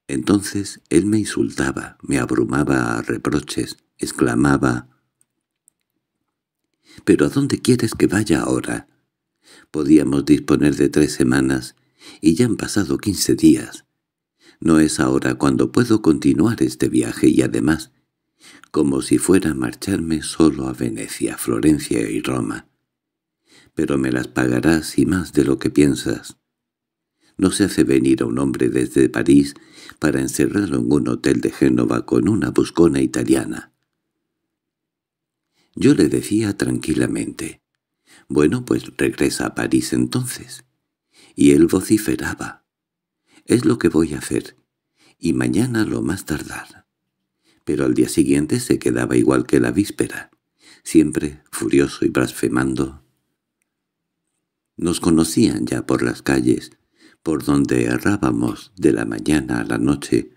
Entonces él me insultaba, me abrumaba a reproches, exclamaba «¿Pero a dónde quieres que vaya ahora?» Podíamos disponer de tres semanas y ya han pasado quince días. No es ahora cuando puedo continuar este viaje y además, como si fuera a marcharme solo a Venecia, Florencia y Roma. Pero me las pagarás y más de lo que piensas. No se hace venir a un hombre desde París para encerrarlo en un hotel de Génova con una buscona italiana. Yo le decía tranquilamente, «Bueno, pues regresa a París entonces». Y él vociferaba, «Es lo que voy a hacer, y mañana lo más tardar». Pero al día siguiente se quedaba igual que la víspera, siempre furioso y blasfemando. Nos conocían ya por las calles, por donde errábamos de la mañana a la noche,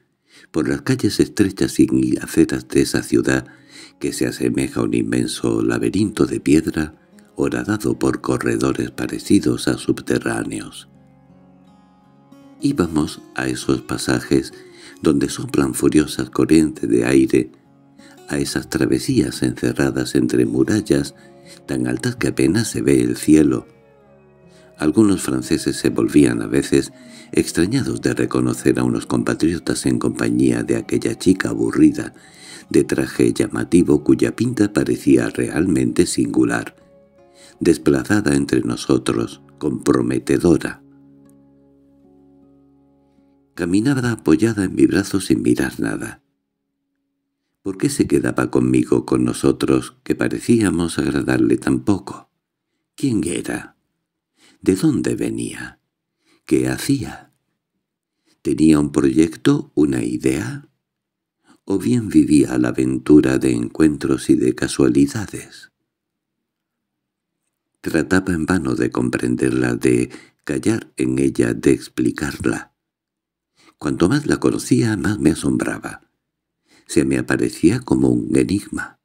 por las calles estrechas y aceras de esa ciudad que se asemeja a un inmenso laberinto de piedra horadado por corredores parecidos a subterráneos. Íbamos a esos pasajes donde soplan furiosas corrientes de aire, a esas travesías encerradas entre murallas tan altas que apenas se ve el cielo, Algunos franceses se volvían a veces extrañados de reconocer a unos compatriotas en compañía de aquella chica aburrida, de traje llamativo cuya pinta parecía realmente singular, desplazada entre nosotros, comprometedora. Caminaba apoyada en mi brazo sin mirar nada. ¿Por qué se quedaba conmigo con nosotros, que parecíamos agradarle tan poco? ¿Quién era? ¿De dónde venía? ¿Qué hacía? ¿Tenía un proyecto, una idea? ¿O bien vivía la aventura de encuentros y de casualidades? Trataba en vano de comprenderla, de callar en ella, de explicarla. Cuanto más la conocía, más me asombraba. Se me aparecía como un enigma.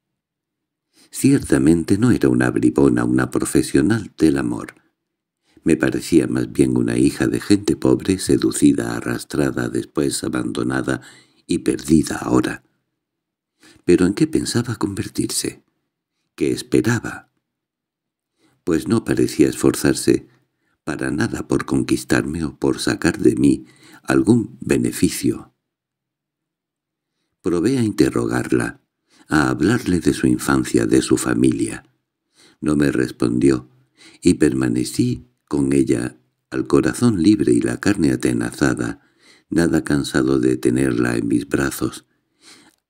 Ciertamente no era una bribona, una profesional del amor. Me parecía más bien una hija de gente pobre, seducida, arrastrada, después abandonada y perdida ahora. ¿Pero en qué pensaba convertirse? ¿Qué esperaba? Pues no parecía esforzarse para nada por conquistarme o por sacar de mí algún beneficio. Probé a interrogarla, a hablarle de su infancia, de su familia. No me respondió, y permanecí con ella, al corazón libre y la carne atenazada, nada cansado de tenerla en mis brazos,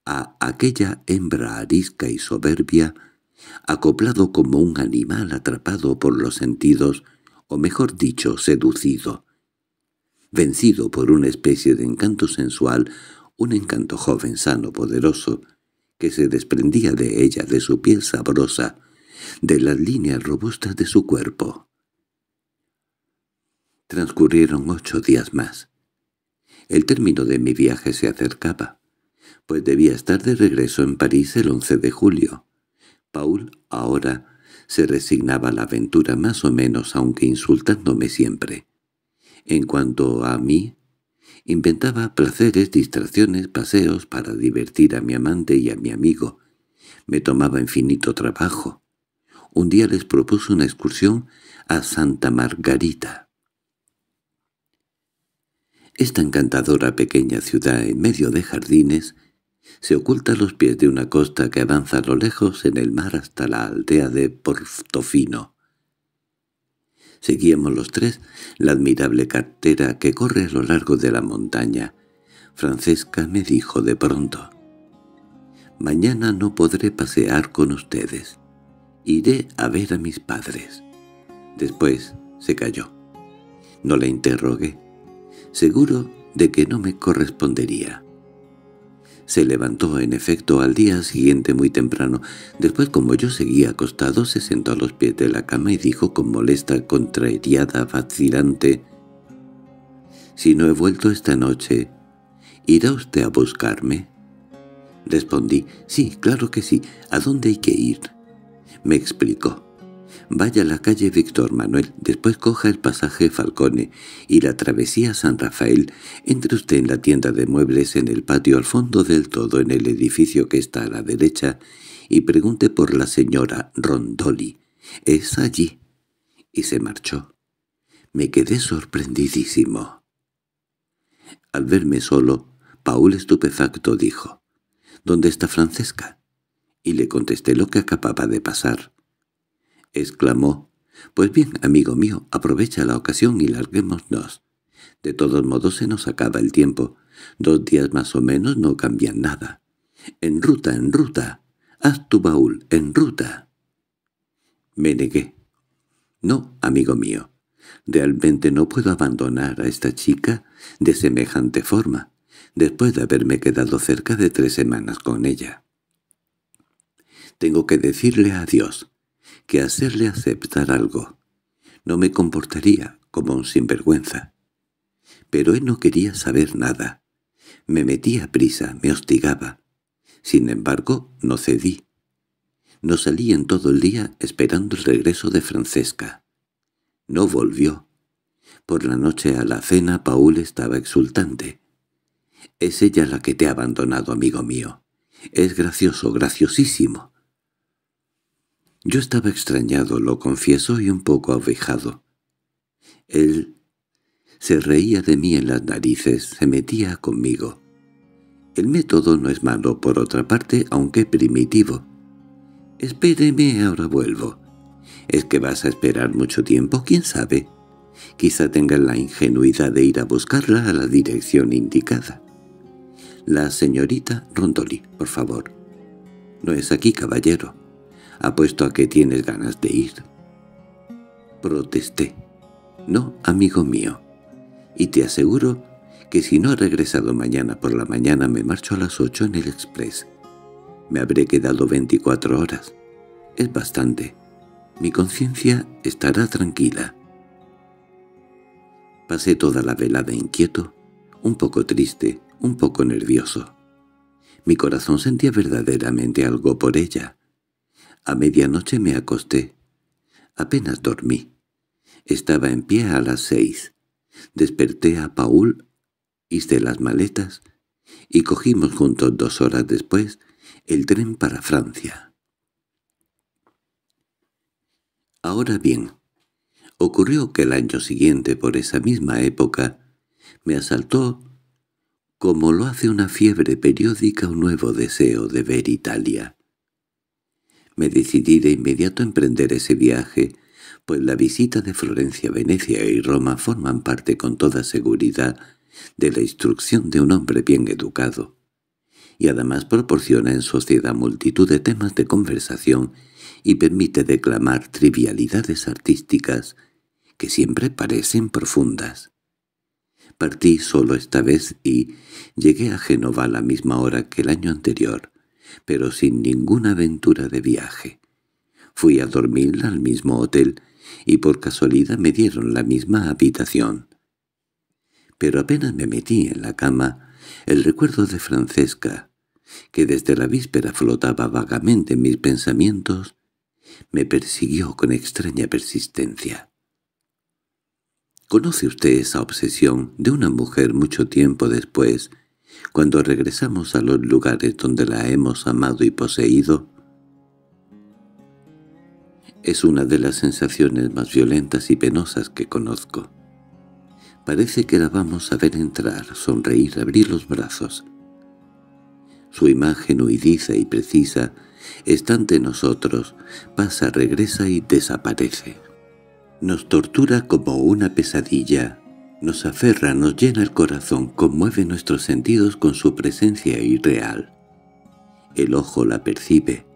a aquella hembra arisca y soberbia, acoplado como un animal atrapado por los sentidos, o mejor dicho, seducido, vencido por una especie de encanto sensual, un encanto joven, sano, poderoso, que se desprendía de ella, de su piel sabrosa, de las líneas robustas de su cuerpo. Transcurrieron ocho días más. El término de mi viaje se acercaba, pues debía estar de regreso en París el 11 de julio. Paul, ahora, se resignaba a la aventura más o menos, aunque insultándome siempre. En cuanto a mí, inventaba placeres, distracciones, paseos para divertir a mi amante y a mi amigo. Me tomaba infinito trabajo. Un día les propuso una excursión a Santa Margarita. Esta encantadora pequeña ciudad en medio de jardines se oculta a los pies de una costa que avanza a lo lejos en el mar hasta la aldea de Portofino. Seguíamos los tres la admirable cartera que corre a lo largo de la montaña. Francesca me dijo de pronto, «Mañana no podré pasear con ustedes. Iré a ver a mis padres». Después se calló. No la interrogué seguro de que no me correspondería. Se levantó en efecto al día siguiente muy temprano. Después, como yo seguía acostado, se sentó a los pies de la cama y dijo con molesta, contrariada, vacilante, «Si no he vuelto esta noche, ¿irá usted a buscarme?» Respondí, «Sí, claro que sí. ¿A dónde hay que ir?» Me explicó. Vaya a la calle Víctor Manuel, después coja el pasaje Falcone y la travesía San Rafael. Entre usted en la tienda de muebles en el patio al fondo del todo en el edificio que está a la derecha y pregunte por la señora Rondoli. Es allí. Y se marchó. Me quedé sorprendidísimo. Al verme solo, Paul estupefacto dijo, «¿Dónde está Francesca?» Y le contesté lo que acababa de pasar exclamó. «Pues bien, amigo mío, aprovecha la ocasión y larguémonos. De todos modos se nos acaba el tiempo. Dos días más o menos no cambian nada. En ruta, en ruta. Haz tu baúl, en ruta». Me negué. «No, amigo mío. Realmente no puedo abandonar a esta chica de semejante forma, después de haberme quedado cerca de tres semanas con ella. Tengo que decirle adiós que hacerle aceptar algo. No me comportaría como un sinvergüenza. Pero él no quería saber nada. Me metía prisa, me hostigaba. Sin embargo, no cedí. No salí en todo el día esperando el regreso de Francesca. No volvió. Por la noche a la cena Paul estaba exultante. «Es ella la que te ha abandonado, amigo mío. Es gracioso, graciosísimo. Yo estaba extrañado, lo confieso, y un poco avejado. Él se reía de mí en las narices, se metía conmigo. El método no es malo, por otra parte, aunque primitivo. «Espéreme, ahora vuelvo». ¿Es que vas a esperar mucho tiempo? ¿Quién sabe? Quizá tenga la ingenuidad de ir a buscarla a la dirección indicada. La señorita Rondoli, por favor. No es aquí, caballero. Apuesto a que tienes ganas de ir. Protesté. No, amigo mío. Y te aseguro que si no ha regresado mañana por la mañana me marcho a las ocho en el express. Me habré quedado veinticuatro horas. Es bastante. Mi conciencia estará tranquila. Pasé toda la velada inquieto, un poco triste, un poco nervioso. Mi corazón sentía verdaderamente algo por ella. A medianoche me acosté. Apenas dormí. Estaba en pie a las seis. Desperté a Paul, hice las maletas y cogimos juntos dos horas después el tren para Francia. Ahora bien, ocurrió que el año siguiente, por esa misma época, me asaltó como lo hace una fiebre periódica un nuevo deseo de ver Italia. Me decidí de inmediato a emprender ese viaje, pues la visita de Florencia, Venecia y Roma forman parte con toda seguridad de la instrucción de un hombre bien educado, y además proporciona en sociedad multitud de temas de conversación y permite declamar trivialidades artísticas que siempre parecen profundas. Partí solo esta vez y llegué a Génova a la misma hora que el año anterior, pero sin ninguna aventura de viaje. Fui a dormir al mismo hotel y por casualidad me dieron la misma habitación. Pero apenas me metí en la cama, el recuerdo de Francesca, que desde la víspera flotaba vagamente en mis pensamientos, me persiguió con extraña persistencia. ¿Conoce usted esa obsesión de una mujer mucho tiempo después, cuando regresamos a los lugares donde la hemos amado y poseído? Es una de las sensaciones más violentas y penosas que conozco. Parece que la vamos a ver entrar, sonreír, abrir los brazos. Su imagen huidiza y precisa está ante nosotros, pasa, regresa y desaparece. Nos tortura como una pesadilla, nos aferra, nos llena el corazón, conmueve nuestros sentidos con su presencia irreal. El ojo la percibe,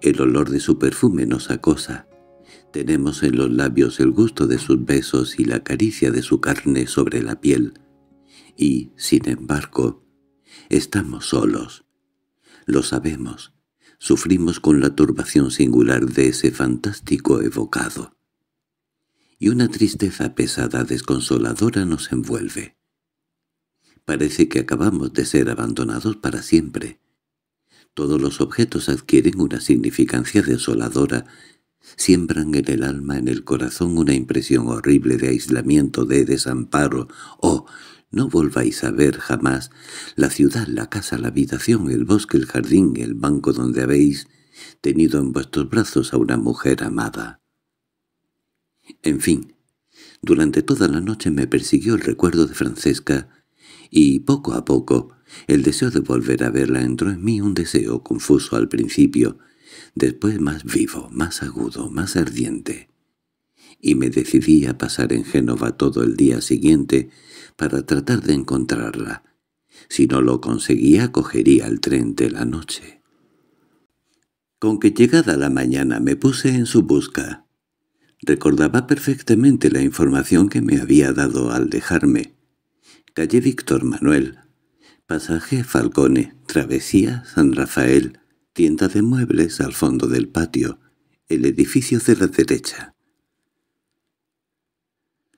el olor de su perfume nos acosa. Tenemos en los labios el gusto de sus besos y la caricia de su carne sobre la piel. Y, sin embargo, estamos solos. Lo sabemos. Sufrimos con la turbación singular de ese fantástico evocado y una tristeza pesada desconsoladora nos envuelve. Parece que acabamos de ser abandonados para siempre. Todos los objetos adquieren una significancia desoladora, siembran en el alma, en el corazón, una impresión horrible de aislamiento, de desamparo. ¡Oh, no volváis a ver jamás la ciudad, la casa, la habitación, el bosque, el jardín, el banco donde habéis tenido en vuestros brazos a una mujer amada! En fin, durante toda la noche me persiguió el recuerdo de Francesca, y poco a poco el deseo de volver a verla entró en mí un deseo confuso al principio, después más vivo, más agudo, más ardiente. Y me decidí a pasar en Génova todo el día siguiente para tratar de encontrarla. Si no lo conseguía, cogería el tren de la noche. Con que llegada la mañana me puse en su busca, Recordaba perfectamente la información que me había dado al dejarme. Calle Víctor Manuel, pasaje Falcone, travesía San Rafael, tienda de muebles al fondo del patio, el edificio de la derecha.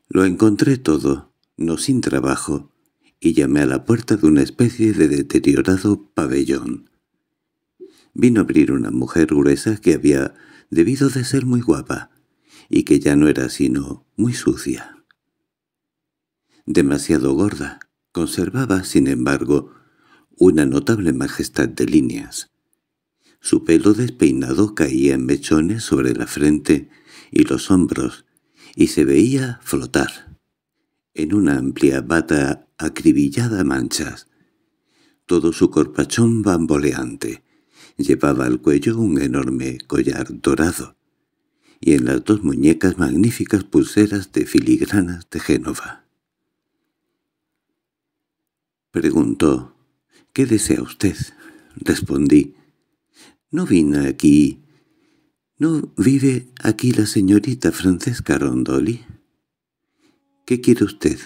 Lo encontré todo, no sin trabajo, y llamé a la puerta de una especie de deteriorado pabellón. Vino a abrir una mujer gruesa que había debido de ser muy guapa, y que ya no era sino muy sucia. Demasiado gorda, conservaba, sin embargo, una notable majestad de líneas. Su pelo despeinado caía en mechones sobre la frente y los hombros, y se veía flotar en una amplia bata acribillada a manchas. Todo su corpachón bamboleante. Llevaba al cuello un enorme collar dorado y en las dos muñecas magníficas pulseras de filigranas de Génova. Preguntó, «¿Qué desea usted?» Respondí, «No vine aquí. ¿No vive aquí la señorita Francesca Rondoli?» «¿Qué quiere usted?»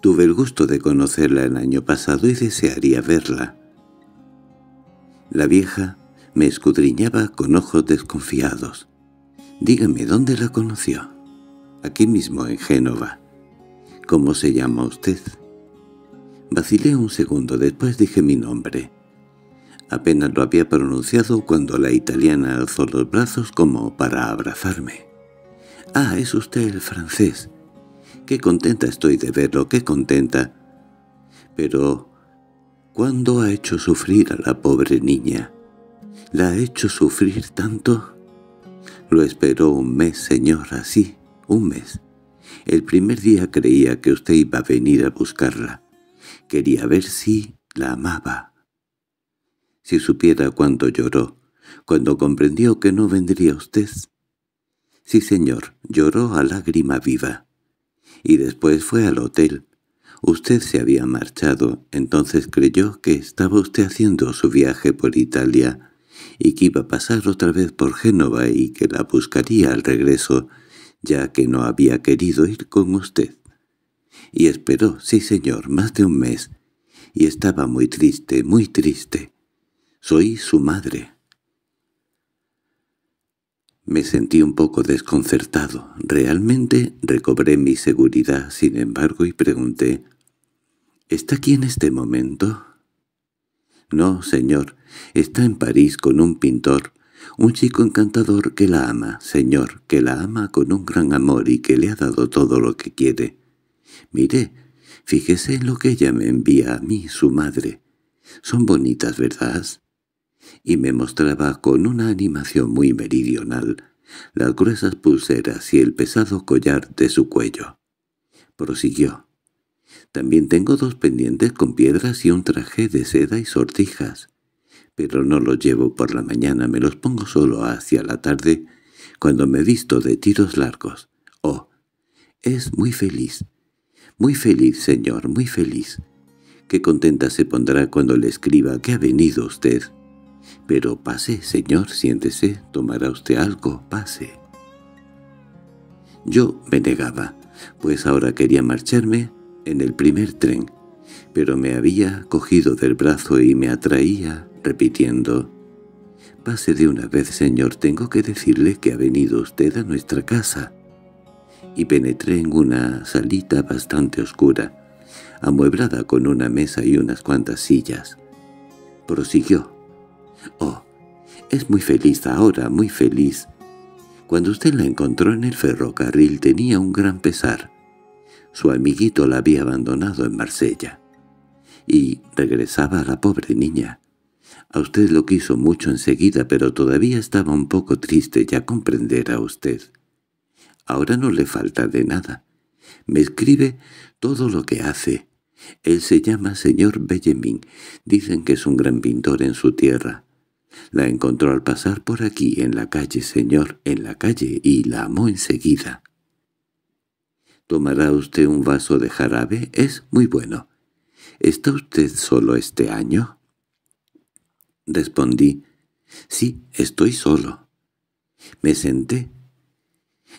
Tuve el gusto de conocerla el año pasado y desearía verla. La vieja me escudriñaba con ojos desconfiados. «Dígame, ¿dónde la conoció?» «Aquí mismo, en Génova». «¿Cómo se llama usted?» Vacilé un segundo, después dije mi nombre. Apenas lo había pronunciado cuando la italiana alzó los brazos como para abrazarme. «Ah, es usted el francés. Qué contenta estoy de verlo, qué contenta. Pero, ¿cuándo ha hecho sufrir a la pobre niña? ¿La ha hecho sufrir tanto?» Lo esperó un mes, señor, así, un mes. El primer día creía que usted iba a venir a buscarla. Quería ver si la amaba. Si supiera cuánto lloró, cuando comprendió que no vendría usted. Sí, señor, lloró a lágrima viva. Y después fue al hotel. Usted se había marchado, entonces creyó que estaba usted haciendo su viaje por Italia y que iba a pasar otra vez por Génova y que la buscaría al regreso, ya que no había querido ir con usted. Y esperó, sí señor, más de un mes, y estaba muy triste, muy triste. Soy su madre. Me sentí un poco desconcertado. Realmente recobré mi seguridad, sin embargo, y pregunté, «¿Está aquí en este momento?» «No, señor. Está en París con un pintor, un chico encantador que la ama, señor, que la ama con un gran amor y que le ha dado todo lo que quiere. Mire, fíjese en lo que ella me envía a mí, su madre. Son bonitas, ¿verdad? Y me mostraba con una animación muy meridional las gruesas pulseras y el pesado collar de su cuello. Prosiguió. También tengo dos pendientes con piedras y un traje de seda y sortijas. Pero no los llevo por la mañana, me los pongo solo hacia la tarde, cuando me visto de tiros largos. Oh, es muy feliz, muy feliz, señor, muy feliz. Qué contenta se pondrá cuando le escriba que ha venido usted. Pero pase, señor, siéntese, tomará usted algo, pase. Yo me negaba, pues ahora quería marcharme en el primer tren, pero me había cogido del brazo y me atraía, repitiendo, «Pase de una vez, señor, tengo que decirle que ha venido usted a nuestra casa» y penetré en una salita bastante oscura, amueblada con una mesa y unas cuantas sillas. Prosiguió. «Oh, es muy feliz ahora, muy feliz. Cuando usted la encontró en el ferrocarril tenía un gran pesar. Su amiguito la había abandonado en Marsella. Y regresaba la pobre niña. A usted lo quiso mucho enseguida, pero todavía estaba un poco triste, ya comprenderá usted. Ahora no le falta de nada. Me escribe todo lo que hace. Él se llama señor Bellemin. Dicen que es un gran pintor en su tierra. La encontró al pasar por aquí, en la calle, señor, en la calle, y la amó enseguida. ¿Tomará usted un vaso de jarabe? Es muy bueno. ¿Está usted solo este año? Respondí, sí, estoy solo. Me senté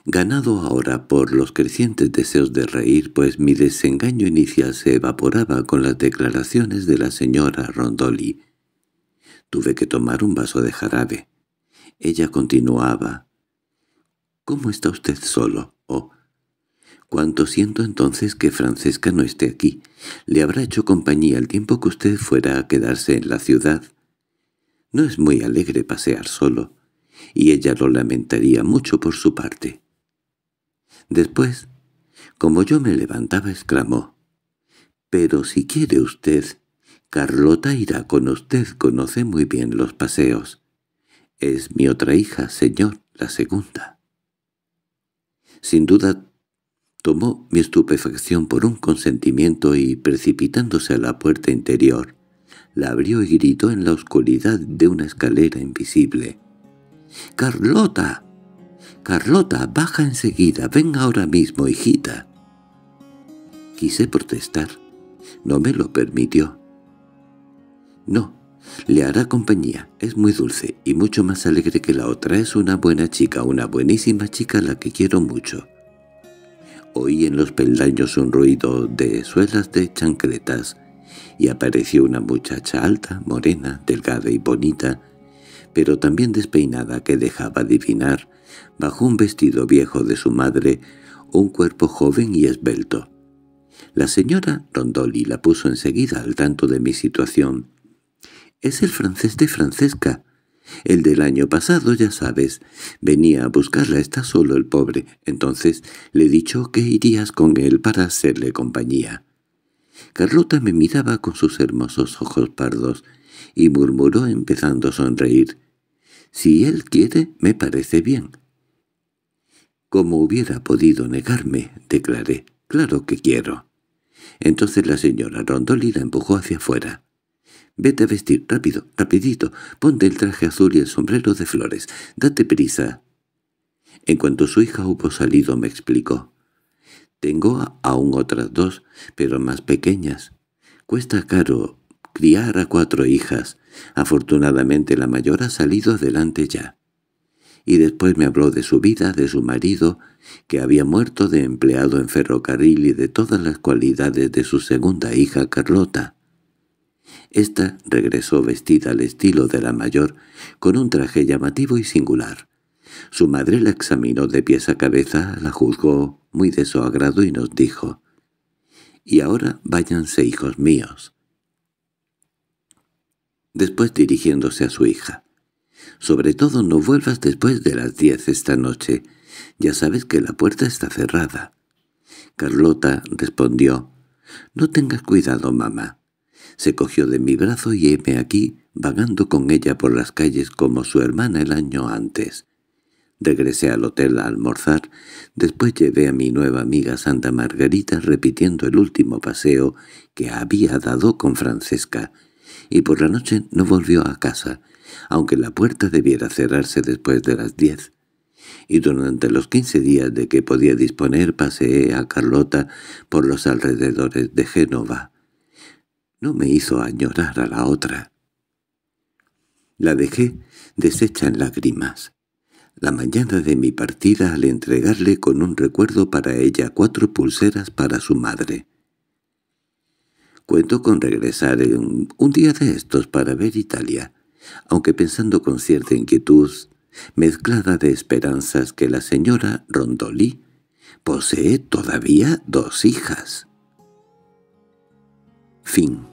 ganado ahora por los crecientes deseos de reír, pues mi desengaño inicial se evaporaba con las declaraciones de la señora Rondoli. Tuve que tomar un vaso de jarabe. Ella continuaba. —¿Cómo está usted solo? —Oh, cuánto siento entonces que Francesca no esté aquí. Le habrá hecho compañía el tiempo que usted fuera a quedarse en la ciudad. No es muy alegre pasear solo, y ella lo lamentaría mucho por su parte. Después, como yo me levantaba, exclamó, «Pero si quiere usted, Carlota irá con usted, conoce muy bien los paseos. Es mi otra hija, señor, la segunda». Sin duda tomó mi estupefacción por un consentimiento y, precipitándose a la puerta interior, la abrió y gritó en la oscuridad de una escalera invisible. —¡Carlota! —Carlota, baja enseguida, ven ahora mismo, hijita. Quise protestar. No me lo permitió. No, le hará compañía. Es muy dulce y mucho más alegre que la otra. Es una buena chica, una buenísima chica a la que quiero mucho. Oí en los peldaños un ruido de suelas de chancletas y apareció una muchacha alta, morena, delgada y bonita, pero también despeinada que dejaba adivinar, bajo un vestido viejo de su madre, un cuerpo joven y esbelto. La señora Rondoli la puso enseguida al tanto de mi situación. «Es el francés de Francesca. El del año pasado, ya sabes. Venía a buscarla, está solo el pobre. Entonces le he dicho que irías con él para hacerle compañía». Carlota me miraba con sus hermosos ojos pardos y murmuró empezando a sonreír. «Si él quiere, me parece bien». «¿Cómo hubiera podido negarme?» declaré. «Claro que quiero». Entonces la señora Rondoli la empujó hacia afuera. «Vete a vestir, rápido, rapidito. Ponte el traje azul y el sombrero de flores. Date prisa». En cuanto su hija hubo salido me explicó. «Tengo aún otras dos, pero más pequeñas. Cuesta caro criar a cuatro hijas. Afortunadamente la mayor ha salido adelante ya» y después me habló de su vida, de su marido, que había muerto de empleado en ferrocarril y de todas las cualidades de su segunda hija Carlota. Esta regresó vestida al estilo de la mayor, con un traje llamativo y singular. Su madre la examinó de pies a cabeza, la juzgó muy de su agrado y nos dijo, «Y ahora váyanse, hijos míos». Después dirigiéndose a su hija, sobre todo no vuelvas después de las diez esta noche. Ya sabes que la puerta está cerrada. Carlota respondió, «No tengas cuidado, mamá». Se cogió de mi brazo y heme aquí, vagando con ella por las calles como su hermana el año antes. Regresé al hotel a almorzar, después llevé a mi nueva amiga Santa Margarita repitiendo el último paseo que había dado con Francesca, y por la noche no volvió a casa, aunque la puerta debiera cerrarse después de las diez. Y durante los quince días de que podía disponer paseé a Carlota por los alrededores de Génova. No me hizo añorar a la otra. La dejé deshecha en lágrimas. La mañana de mi partida al entregarle con un recuerdo para ella cuatro pulseras para su madre. Cuento con regresar en un día de estos para ver Italia aunque pensando con cierta inquietud, mezclada de esperanzas que la señora Rondolí posee todavía dos hijas. Fin